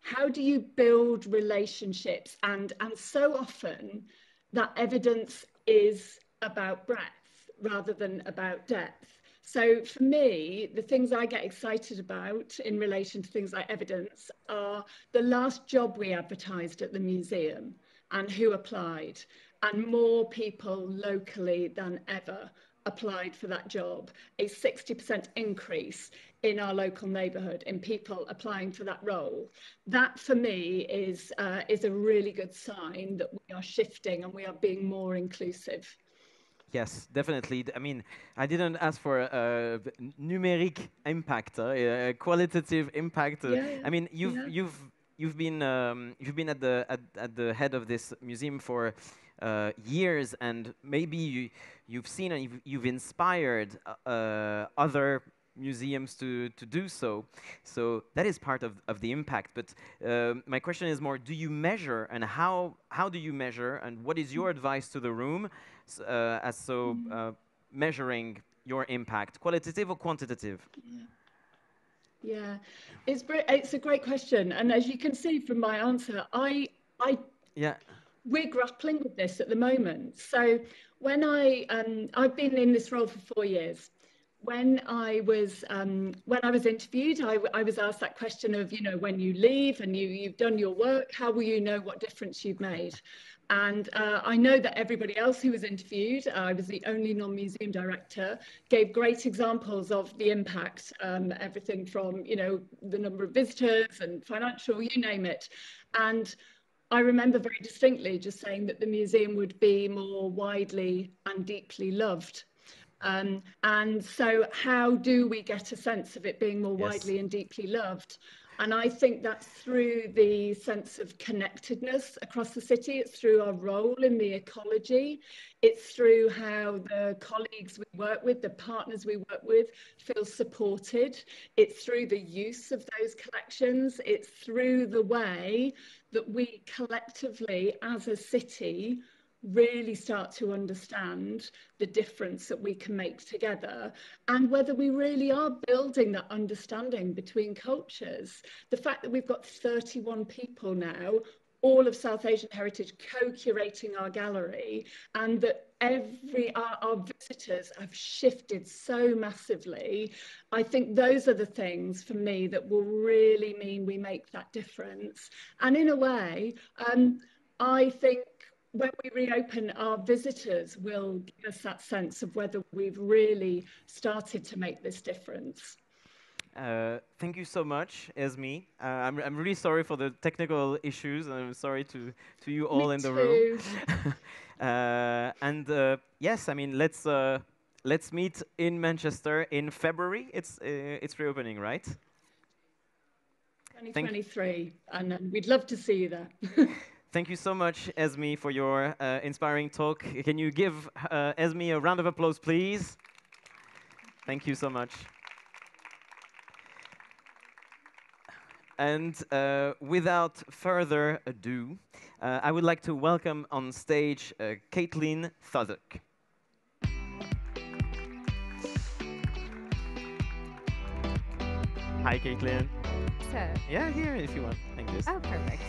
how do you build relationships? And, and so often that evidence is about breadth rather than about depth. So for me, the things I get excited about in relation to things like evidence are the last job we advertised at the museum and who applied. And more people locally than ever applied for that job, a 60% increase in our local neighbourhood in people applying for that role. That for me is, uh, is a really good sign that we are shifting and we are being more inclusive. Yes, definitely. I mean, I didn't ask for a, numeric impact, uh, a qualitative impact. Yeah, yeah. I mean, you've yeah. you've you've been um, you've been at the at, at, the head of this museum for uh, years, and maybe you you've seen and you've, you've inspired uh, uh, other museums to, to do so. So that is part of, of the impact. But uh, my question is more, do you measure and how, how do you measure and what is your advice to the room as so uh, measuring your impact, qualitative or quantitative? Yeah. Yeah, it's it's a great question, and as you can see from my answer, I I yeah we're grappling with this at the moment. So when I um, I've been in this role for four years, when I was um, when I was interviewed, I, I, was asked that question of you know when you leave and you you've done your work, how will you know what difference you've made? And uh, I know that everybody else who was interviewed, uh, I was the only non-museum director, gave great examples of the impact, um, everything from, you know, the number of visitors and financial, you name it. And I remember very distinctly just saying that the museum would be more widely and deeply loved. Um, and so how do we get a sense of it being more yes. widely and deeply loved? And I think that's through the sense of connectedness across the city. It's through our role in the ecology. It's through how the colleagues we work with, the partners we work with, feel supported. It's through the use of those collections. It's through the way that we collectively, as a city, really start to understand the difference that we can make together and whether we really are building that understanding between cultures. The fact that we've got 31 people now all of South Asian heritage co-curating our gallery and that every our, our, visitors have shifted so massively i think those are the things for me that will really mean we make that difference and in a way um, i think when we reopen our visitors will give us that sense of whether we've really started to make this difference uh, thank you so much, Esme. Uh, I'm, I'm really sorry for the technical issues, and I'm sorry to, to you all Me in the too. room. <laughs> uh, and uh, yes, I mean, let's, uh, let's meet in Manchester in February. It's, it's reopening, right? 2023, and um, we'd love to see you there. <laughs> Thank you so much, Esme, for your inspiring talk. Can you give Esme a round of applause, please? Thank you so much. And uh, without further ado, uh, I would like to welcome on stage uh, Caitlin Southwick. Hi, Caitlin. So. Yeah, here if you want. Like this. Oh, perfect.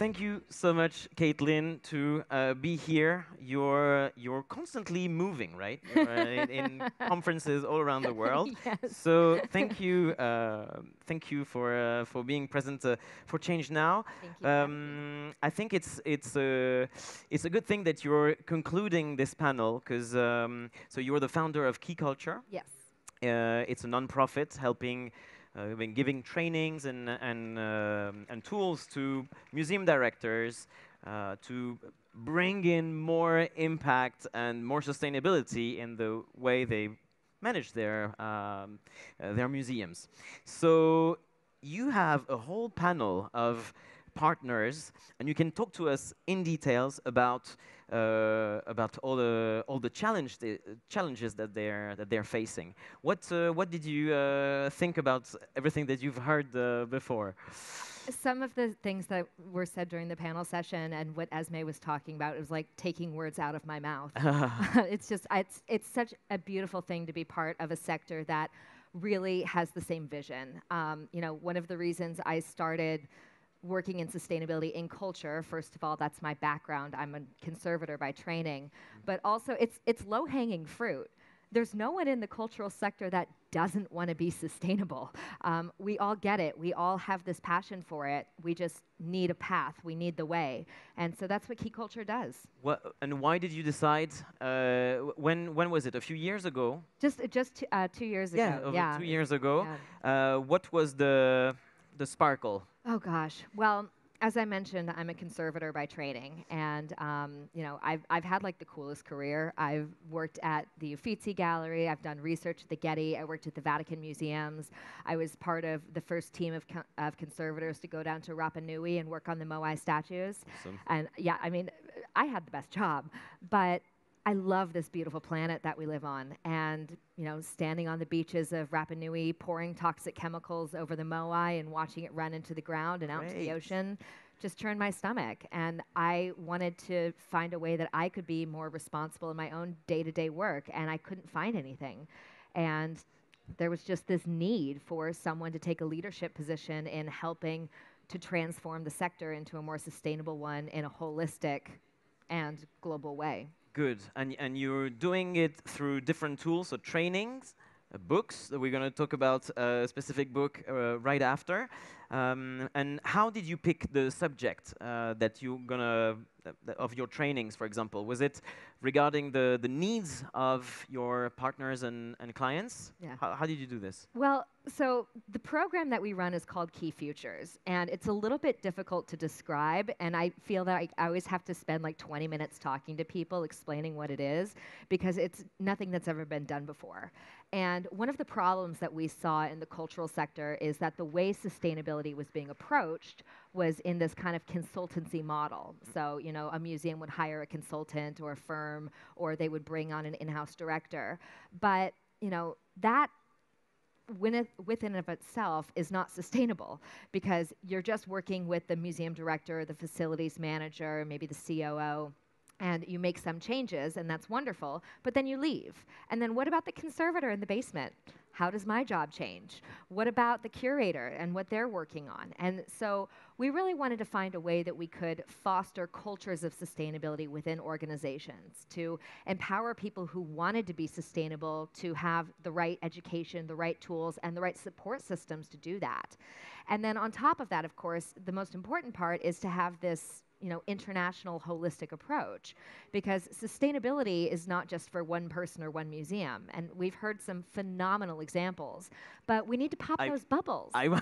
Thank you so much, Caitlin, to uh, be here. You're you're constantly moving, right? Uh, in, in, <laughs> conferences all around the world. yes. So thank you, uh, thank you for uh, for being present uh, for ChangeNOW. Thank you. Um, I think it's it's a it's a good thing that you're concluding this panel because um, so you're the founder of Ki Culture. Yes. Uh, it's a non-profit helping uh, been giving trainings and, and, uh, and tools to museum directors uh, to bring in more impact and more sustainability in the way they manage their, um, uh, their museums. So you have a whole panel of partners, and you can talk to us in details about uh, about all the all the challenge the challenges that they're that they're facing. What uh, what did you uh, think about everything that you've heard uh, before? Some of the things that were said during the panel session and what Esme was talking about, it was like taking words out of my mouth. <laughs> <laughs> it's just it's it's such a beautiful thing to be part of a sector that really has the same vision. Um, you know, one of the reasons I started working in sustainability in culture. First of all, that's my background. I'm a conservator by training, mm-hmm. but also it's it's low-hanging fruit. There's no one in the cultural sector that doesn't want to be sustainable. Um, we all get it. We all have this passion for it. We just need a path. We need the way, and so that's what Ki Culture does. What, and why did you decide? Uh, when when was it? A few years ago. Just just uh, two years yeah, ago. Yeah, two years ago. Yeah. Uh, what was the the sparkle? Oh gosh. Well, as I mentioned, I'm a conservator by training, and um, you know, I've I've had like the coolest career. I've worked at the Uffizi Gallery. I've done research at the Getty. I worked at the Vatican Museums. I was part of the first team of co of conservators to go down to Rapa Nui and work on the Moai statues. Awesome. And yeah, I mean, I had the best job, but I love this beautiful planet that we live on. And, you know, standing on the beaches of Rapa Nui, pouring toxic chemicals over the Moai and watching it run into the ground and out Great. to the ocean just turned my stomach. And I wanted to find a way that I could be more responsible in my own day to day work. And I couldn't find anything. And there was just this need for someone to take a leadership position in helping to transform the sector into a more sustainable one in a holistic and global way. Good. And, and you're doing it through different tools, so trainings, books. That we're going to talk about a specific book uh, right after. Um, and how did you pick the subject uh, that you're going to of your trainings, for example? Was it regarding the, the needs of your partners and, and clients? Yeah. How, how did you do this? Well, so the program that we run is called Ki Futures, and it's a little bit difficult to describe. And I feel that I, I always have to spend like 20 minutes talking to people, explaining what it is, because it's nothing that's ever been done before. And one of the problems that we saw in the cultural sector is that the way sustainability was being approached was in this kind of consultancy model. So, you know, a museum would hire a consultant or a firm, or they would bring on an in house director. But, you know, that within of itself is not sustainable because you're just working with the museum director, the facilities manager, maybe the COO and you make some changes, and that's wonderful, but then you leave. And then what about the conservator in the basement? How does my job change? What about the curator and what they're working on? And so we really wanted to find a way that we could foster cultures of sustainability within organizations to empower people who wanted to be sustainable to have the right education, the right tools, and the right support systems to do that. And then on top of that, of course, the most important part is to have this you know, international holistic approach because sustainability is not just for one person or one museum. And we've heard some phenomenal examples, but we need to pop I, those bubbles. I,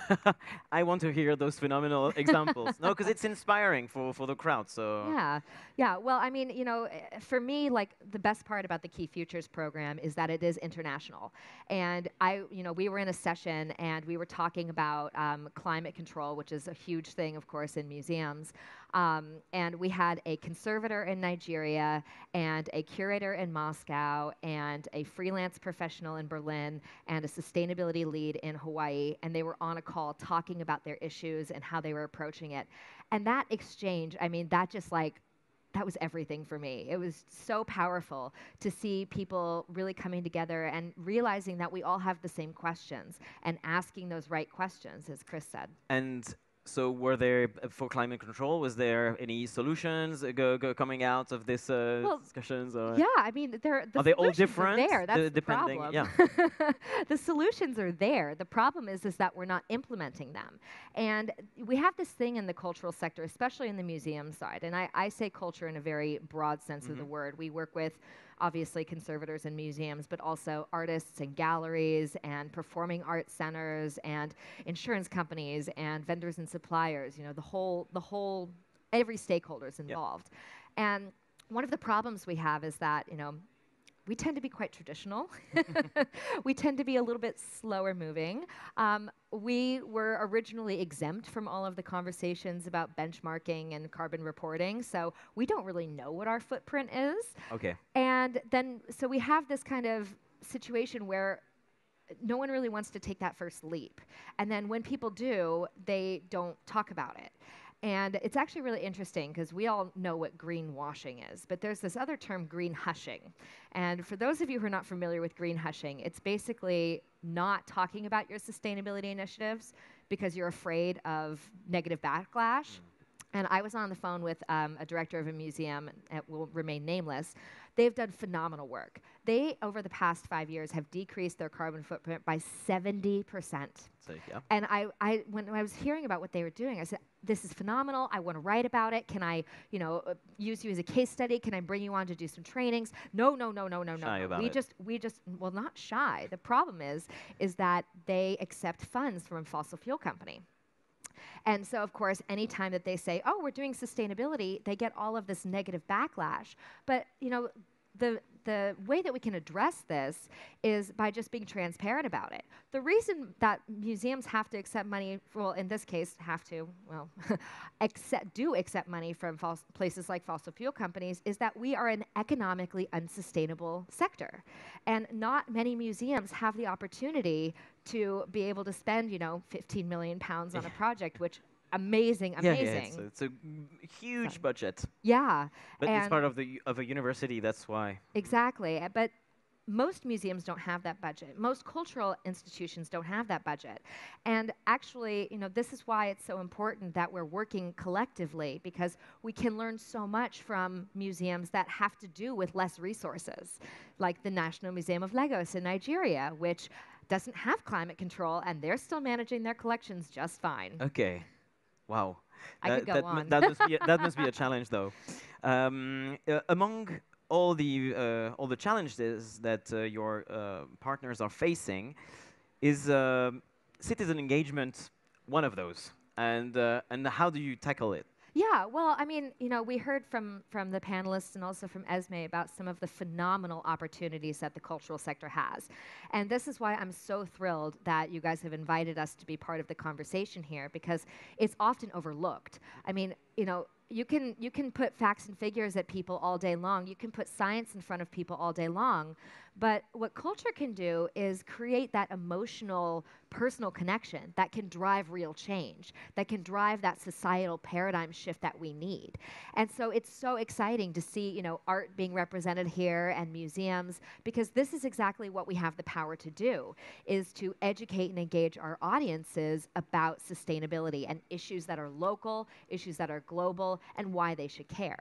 <laughs> I want to hear those phenomenal <laughs> examples. no, because it's inspiring for, for the crowd. So yeah, yeah. Well, I mean, you know, eh, for me, like the best part about the Ki Futures program is that it is international. And I, you know, we were in a session and we were talking about um, climate control, which is a huge thing, of course, in museums. Um, and we had a conservator in Nigeria, and a curator in Moscow, and a freelance professional in Berlin, and a sustainability lead in Hawaii. And they were on a call talking about their issues and how they were approaching it. And that exchange, I mean, that just like that was everything for me. It was so powerful to see people really coming together and realizing that we all have the same questions and asking those right questions, as Chris said. And so were there uh, for climate control was there any solutions uh, go, go coming out of this uh, well, discussions or? yeah i mean they're the are they all different are there that's the, the problem. yeah. <laughs> The solutions are there. The problem is is that we're not implementing them. And we have this thing in the cultural sector especially in the museum side. And i, I say culture in a very broad sense mm-hmm. of the mm-hmm. word. We work with obviously conservators and museums, but also artists and galleries and performing arts centers and insurance companies and vendors and suppliers. You know, the whole the whole every stakeholder's involved. Yep. And one of the problems we have is that you know we tend to be quite traditional. <laughs> we tend to be a little bit slower moving. Um, we were originally exempt from all of the conversations about benchmarking and carbon reporting, so we don't really know what our footprint is. Okay. And then, so we have this kind of situation where no one really wants to take that first leap. And then when people do, they don't talk about it. And it's actually really interesting because we all know what greenwashing is, but there's this other term, green hushing. And for those of you who are not familiar with green hushing, it's basically not talking about your sustainability initiatives because you're afraid of negative backlash. Mm. And I was on the phone with um, a director of a museum, it will remain nameless, They've done phenomenal work. They, over the past five years, have decreased their carbon footprint by 70%. So, yeah. And I, I, when I was hearing about what they were doing, I said, this is phenomenal. I want to write about it. Can I, you know, uh, use you as a case study? Can I bring you on to do some trainings? No, no, no, no, no, shy no. About we it. just, we just, well, not shy. The problem is, is that they accept funds from a fossil fuel company. And so, of course, anytime that they say, oh, we're doing sustainability, they get all of this negative backlash. But, you know, the, the way that we can address this is by just being transparent about it. The reason that museums have to accept money, well, in this case, have to, well, <laughs> accept, do accept money from places like fossil fuel companies is that we are an economically unsustainable sector. And not many museums have the opportunity to be able to spend, you know, 15 million pounds on a project, which amazing, amazing. Yeah, yeah it's, a, it's, a huge Sorry. budget. Yeah, but it's part of the of a university. That's why. Exactly, eh, but most museums don't have that budget. Most cultural institutions don't have that budget. And actually, you know, this is why it's so important that we're working collectively because we can learn so much from museums that have to do with less resources, like the National Museum of Lagos in Nigeria, which doesn't have climate control and they're still managing their collections just fine. Okay. Wow. I that, could go that on. that, must be a, that must be a <laughs> challenge, though. Um, uh, among all the uh, all the challenges that uh, your uh, partners are facing, is um, citizen engagement one of those? And uh, and how do you tackle it? Yeah, well, I mean, you know, we heard from from the panelists and also from Esme about some of the phenomenal opportunities that the cultural sector has. And this is why I'm so thrilled that you guys have invited us to be part of the conversation here because it's often overlooked. I mean, you know, you can you can put facts and figures at people all day long. You can put science in front of people all day long. But what culture can do is create that emotional, personal connection that can drive real change, that can drive that societal paradigm shift that we need. And so it's so exciting to see, you know, art being represented here and museums because this is exactly what we have the power to do is to educate and engage our audiences about sustainability and issues that are local, issues that are global, and why they should care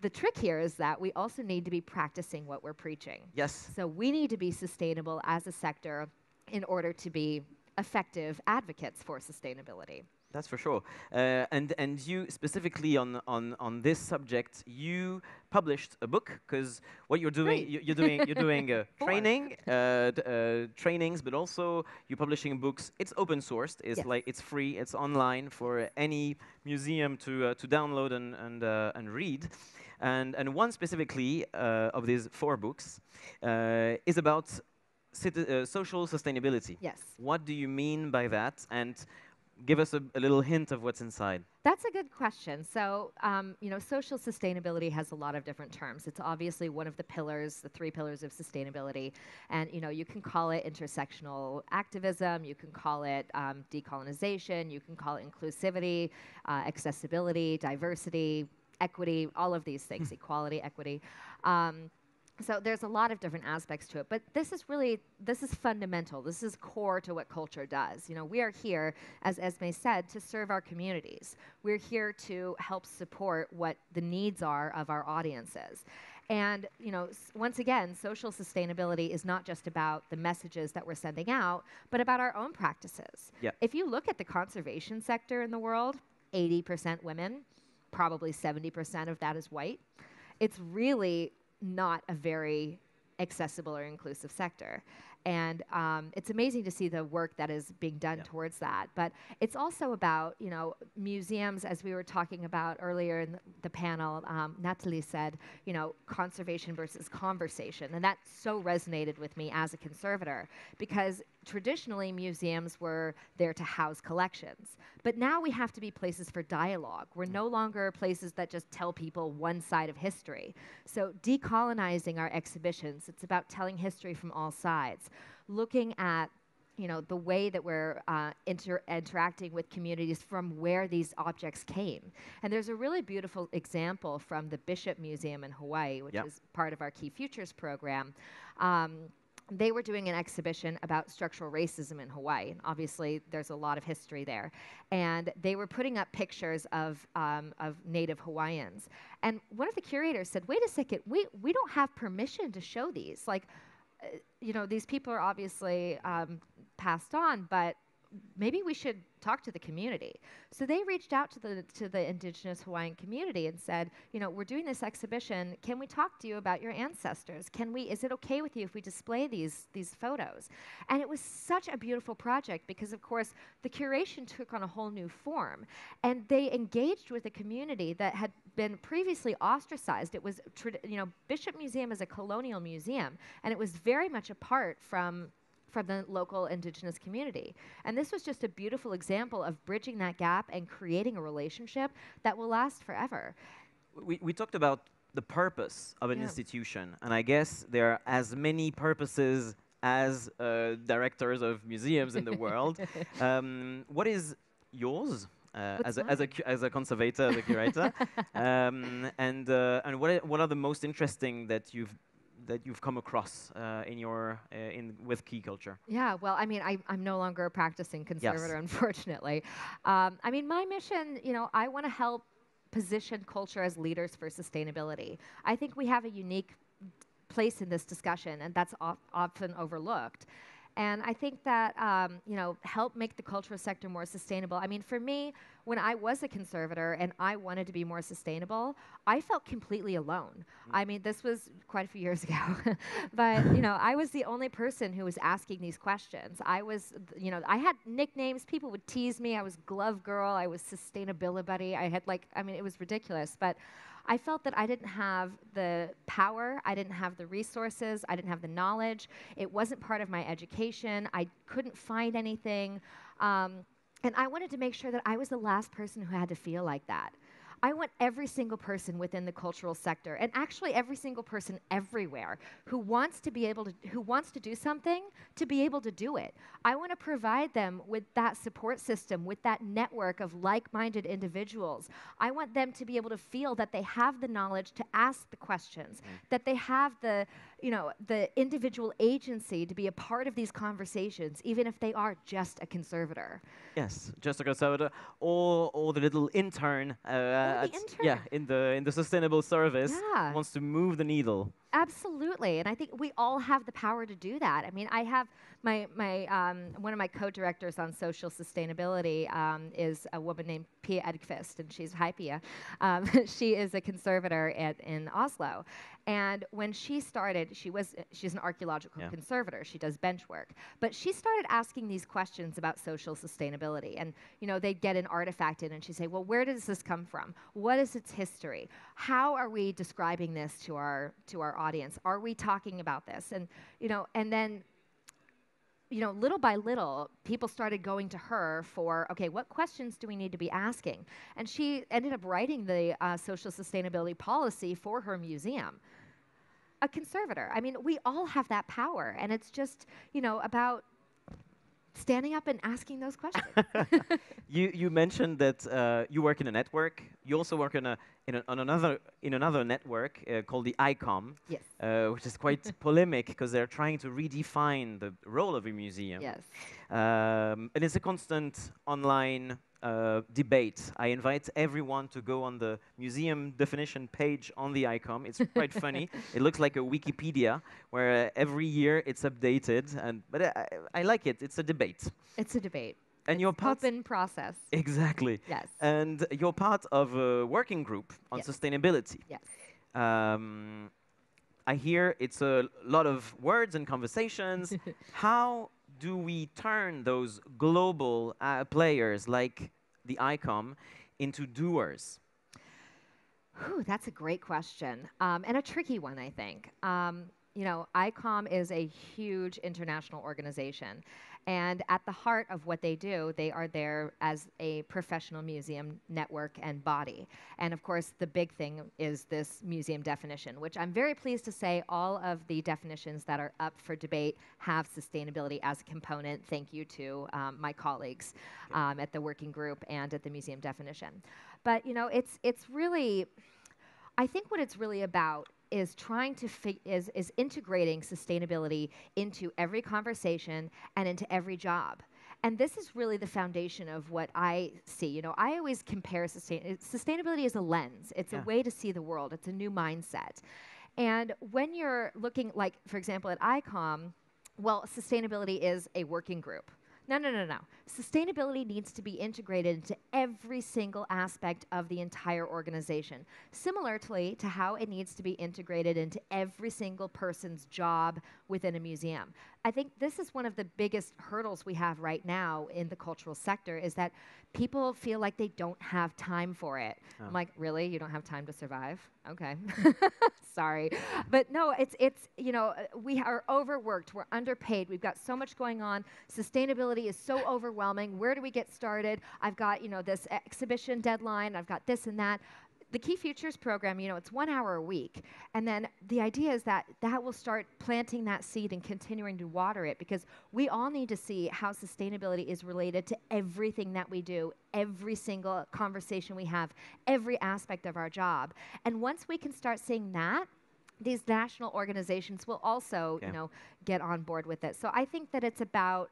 the trick here is that we also need to be practicing what we're preaching. Yes. So we need to be sustainable as a sector in order to be effective advocates for sustainability. That's for sure. Uh, and and you specifically on on on this subject, you published a book because what you're doing, you, are doing you're doing uh, <laughs> training, uh, uh, trainings, but also you're publishing books. It's open sourced. It's yes. like it's free. It's online for any museum to uh, to download and and uh, and read. And, and one specifically uh, of these four books uh, is about uh, social sustainability. Yes. What do you mean by that? And give us a, a, little hint of what's inside. That's a good question. So, um, you know, social sustainability has a lot of different terms. It's obviously one of the pillars, the three pillars of sustainability. And, you know, you can call it intersectional activism, you can call it um, decolonization, you can call it inclusivity, uh, accessibility, diversity, equity, all of these things, equality, equity. Um, so there's a lot of different aspects to it, but this is really this is fundamental. This is core to what culture does. You know, we are here, as Esme said, to serve our communities. We're here to help support what the needs are of our audiences. And you know, once again, social sustainability is not just about the messages that we're sending out, but about our own practices. Yeah. If you look at the conservation sector in the world, 80% women, probably 70% of that is white. It's really not a very accessible or inclusive sector. And um, it's amazing to see the work that is being done yeah. towards that. But it's also about, you know, museums, as we were talking about earlier in the, panel, um, Nathalie said, you know, conservation versus conversation. And that so resonated with me as a conservator because traditionally museums were there to house collections. But now we have to be places for dialogue. We're no longer places that just tell people one side of history. So decolonizing our exhibitions, it's about telling history from all sides, looking at you know the way that we're uh, inter interacting with communities from where these objects came and there's a really beautiful example from the bishop museum in hawaii which yep. is part of our Ki Futures program um, they were doing an exhibition about structural racism in Hawaii. Obviously, there's a lot of history there. And they were putting up pictures of, um, of Native Hawaiians. And one of the curators said, wait a second, we, we don't have permission to show these. Like, you know, these people are obviously um, passed on, but maybe we should talk to the community. So they reached out to the to the indigenous Hawaiian community and said, you know, we're doing this exhibition. Can we talk to you about your ancestors? Can we is it okay with you if we display these these photos? And it was such a beautiful project because of course the curation took on a whole new form and they engaged with a community that had been previously ostracized. It was you know, Bishop Museum is a colonial museum and it was very much apart from from the local indigenous community. And this was just a beautiful example of bridging that gap and creating a relationship that will last forever. We, we talked about the purpose of an yeah. institution, and I guess there are as many purposes as uh, directors of museums in the world. <laughs> Um, what is yours? Uh, as, a, as, a, as a conservator, as a curator, <laughs> um, and uh, and what what are the most interesting that you've that you've come across uh, in your uh, in with Ki Culture? Yeah, well, I mean, I, am no longer a practicing conservator, yes. <laughs> unfortunately. Um, I mean, my mission, you know, I want to help position culture as leaders for sustainability. I think we have a unique place in this discussion, and that's often overlooked. And I think that, um, you know, help make the cultural sector more sustainable. I mean, for me, when I was a conservator and I wanted to be more sustainable, I felt completely alone. Mm. I mean, this was quite a few years ago, <laughs> but, you know, I was the only person who was asking these questions. I was, you know, I had nicknames. People would tease me. I was glove girl. I was sustainability buddy. I had like, I mean, it was ridiculous. But I felt that I didn't have the power, I didn't have the resources, I didn't have the knowledge. It wasn't part of my education. I couldn't find anything. Um, and I wanted to make sure that I was the last person who had to feel like that. I want every single person within the cultural sector, and actually every single person everywhere who wants to be able to, who wants to do something, to be able to do it. I want to provide them with that support system, with that network of like-minded individuals. I want them to be able to feel that they have the knowledge to ask the questions, mm. that they have the, you know, the individual agency to be a part of these conversations, even if they are just a conservator. Yes, just a conservator, or or the little intern, uh, at- yeah, in the in the sustainable service Yeah. wants to move the needle. Absolutely, and I think we all have the power to do that. I mean, I have my my um, one of my co-directors on social sustainability um, is a woman named Pia Edqvist, and she's hi Pia. Um, <laughs> she is a conservator at, in Oslo, and when she started, she was she's an archaeological Yeah. conservator. She does bench work, but she started asking these questions about social sustainability, and you know they'd get an artifact in, and she'd say, well, where does this come from? What is its history? How are we describing this to our to our audience? Are we talking about this? And you know, and then you know, little by little, people started going to her for, okay, what questions do we need to be asking? And she ended up writing the uh, social sustainability policy for her museum. A conservator. I mean, we all have that power, and it's just, you know, about standing up and asking those questions. <laughs> You you mentioned that uh, you work in a network. You also work in a in a, on another in another network uh, called the ICOM, yes. uh, which is quite <laughs> polemic because they're trying to redefine the role of a museum. Yes. Um, and it's a constant online uh, debate. I invite everyone to go on the museum definition page on the ICOM. It's quite <laughs> funny. It looks like a Wikipedia where uh, every year it's updated. And but I, I like it. It's a debate. It's a debate. And you're part Open process. exactly. Yes. And you're part of a working group on Yes. sustainability. Yes. Um, I hear it's a lot of words and conversations. <laughs> How do we turn those global uh, players like the ICOM into doers? Whew, that's a great question um, and a tricky one, I think. Um, you know, ICOM is a huge international organization. And at the heart of what they do, they are there as a professional museum network and body. And of course, the big thing is this museum definition, which I'm very pleased to say all of the definitions that are up for debate have sustainability as a component. Thank you to um, my colleagues um, at the working group and at the museum definition. But you know, it's it's really I think what it's really about is trying to fig- is is integrating sustainability into every conversation and into every job. And this is really the foundation of what I see. You know, I always compare sustain- sustainability as a lens. It's Yeah. a way to see the world. It's a new mindset. And when you're looking, like for example, at ICOM, well, sustainability is a working group. No, no, no, no. Sustainability needs to be integrated into every single aspect of the entire organization, similarly to how it needs to be integrated into every single person's job within a museum. I think this is one of the biggest hurdles we have right now in the cultural sector is that people feel like they don't have time for it. I'm like, really? You don't have time to survive? Okay. <laughs> Sorry. But no, it's it's you know, uh, we are overworked, we're underpaid, we've got so much going on. Sustainability is so overwhelming. Where do we get started? I've got, you know, this exhibition deadline, I've got this and that the Ki Futures program, you know, it's one hour a week. And then the idea is that that will start planting that seed and continuing to water it because we all need to see how sustainability is related to everything that we do, every single conversation we have, every aspect of our job. And once we can start seeing that, these national organizations will also, Yeah. you know, get on board with it. So I think that it's about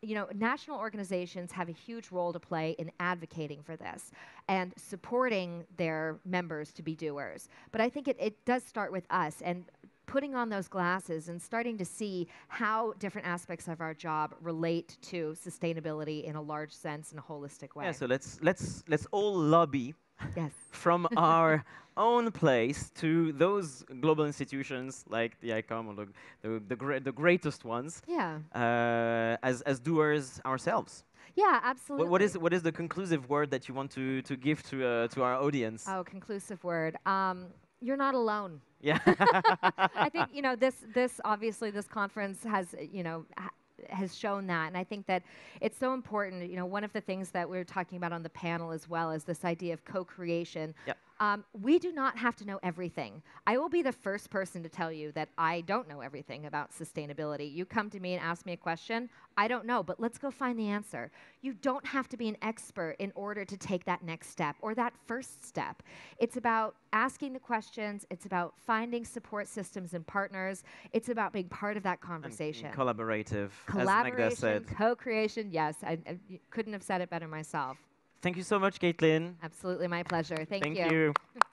you know, national organizations have a huge role to play in advocating for this and supporting their members to be doers. But I think it, it does start with us and putting on those glasses and starting to see how different aspects of our job relate to sustainability in a large sense in a holistic way. Yeah, so let's let's let's all lobby yes. <laughs> from our own place to those global institutions like the ICOM or the the, the, gra- the greatest ones Yeah. uh, as as doers ourselves. Yeah, absolutely. What, what is what is the conclusive word that you want to to give to uh, to our audience? Oh, conclusive word. Um, you're not alone. Yeah. <laughs> I think <laughs> you know this. This obviously this conference has you know has shown that. And I think that it's so important. You know, one of the things that we are talking about on the panel as well is this idea of co-creation. Yep. Um, we do not have to know everything. I will be the first person to tell you that I don't know everything about sustainability. You come to me and ask me a question, I don't know, but let's go find the answer. You don't have to be an expert in order to take that next step or that first step. It's about asking the questions, it's about finding support systems and partners, it's about being part of that conversation. and collaborative, as Magda said. Collaboration, co-creation, yes, I, I couldn't have said it better myself. Thank you so much, Caitlin. Absolutely my pleasure. Thank, you. Thank you. you. <laughs>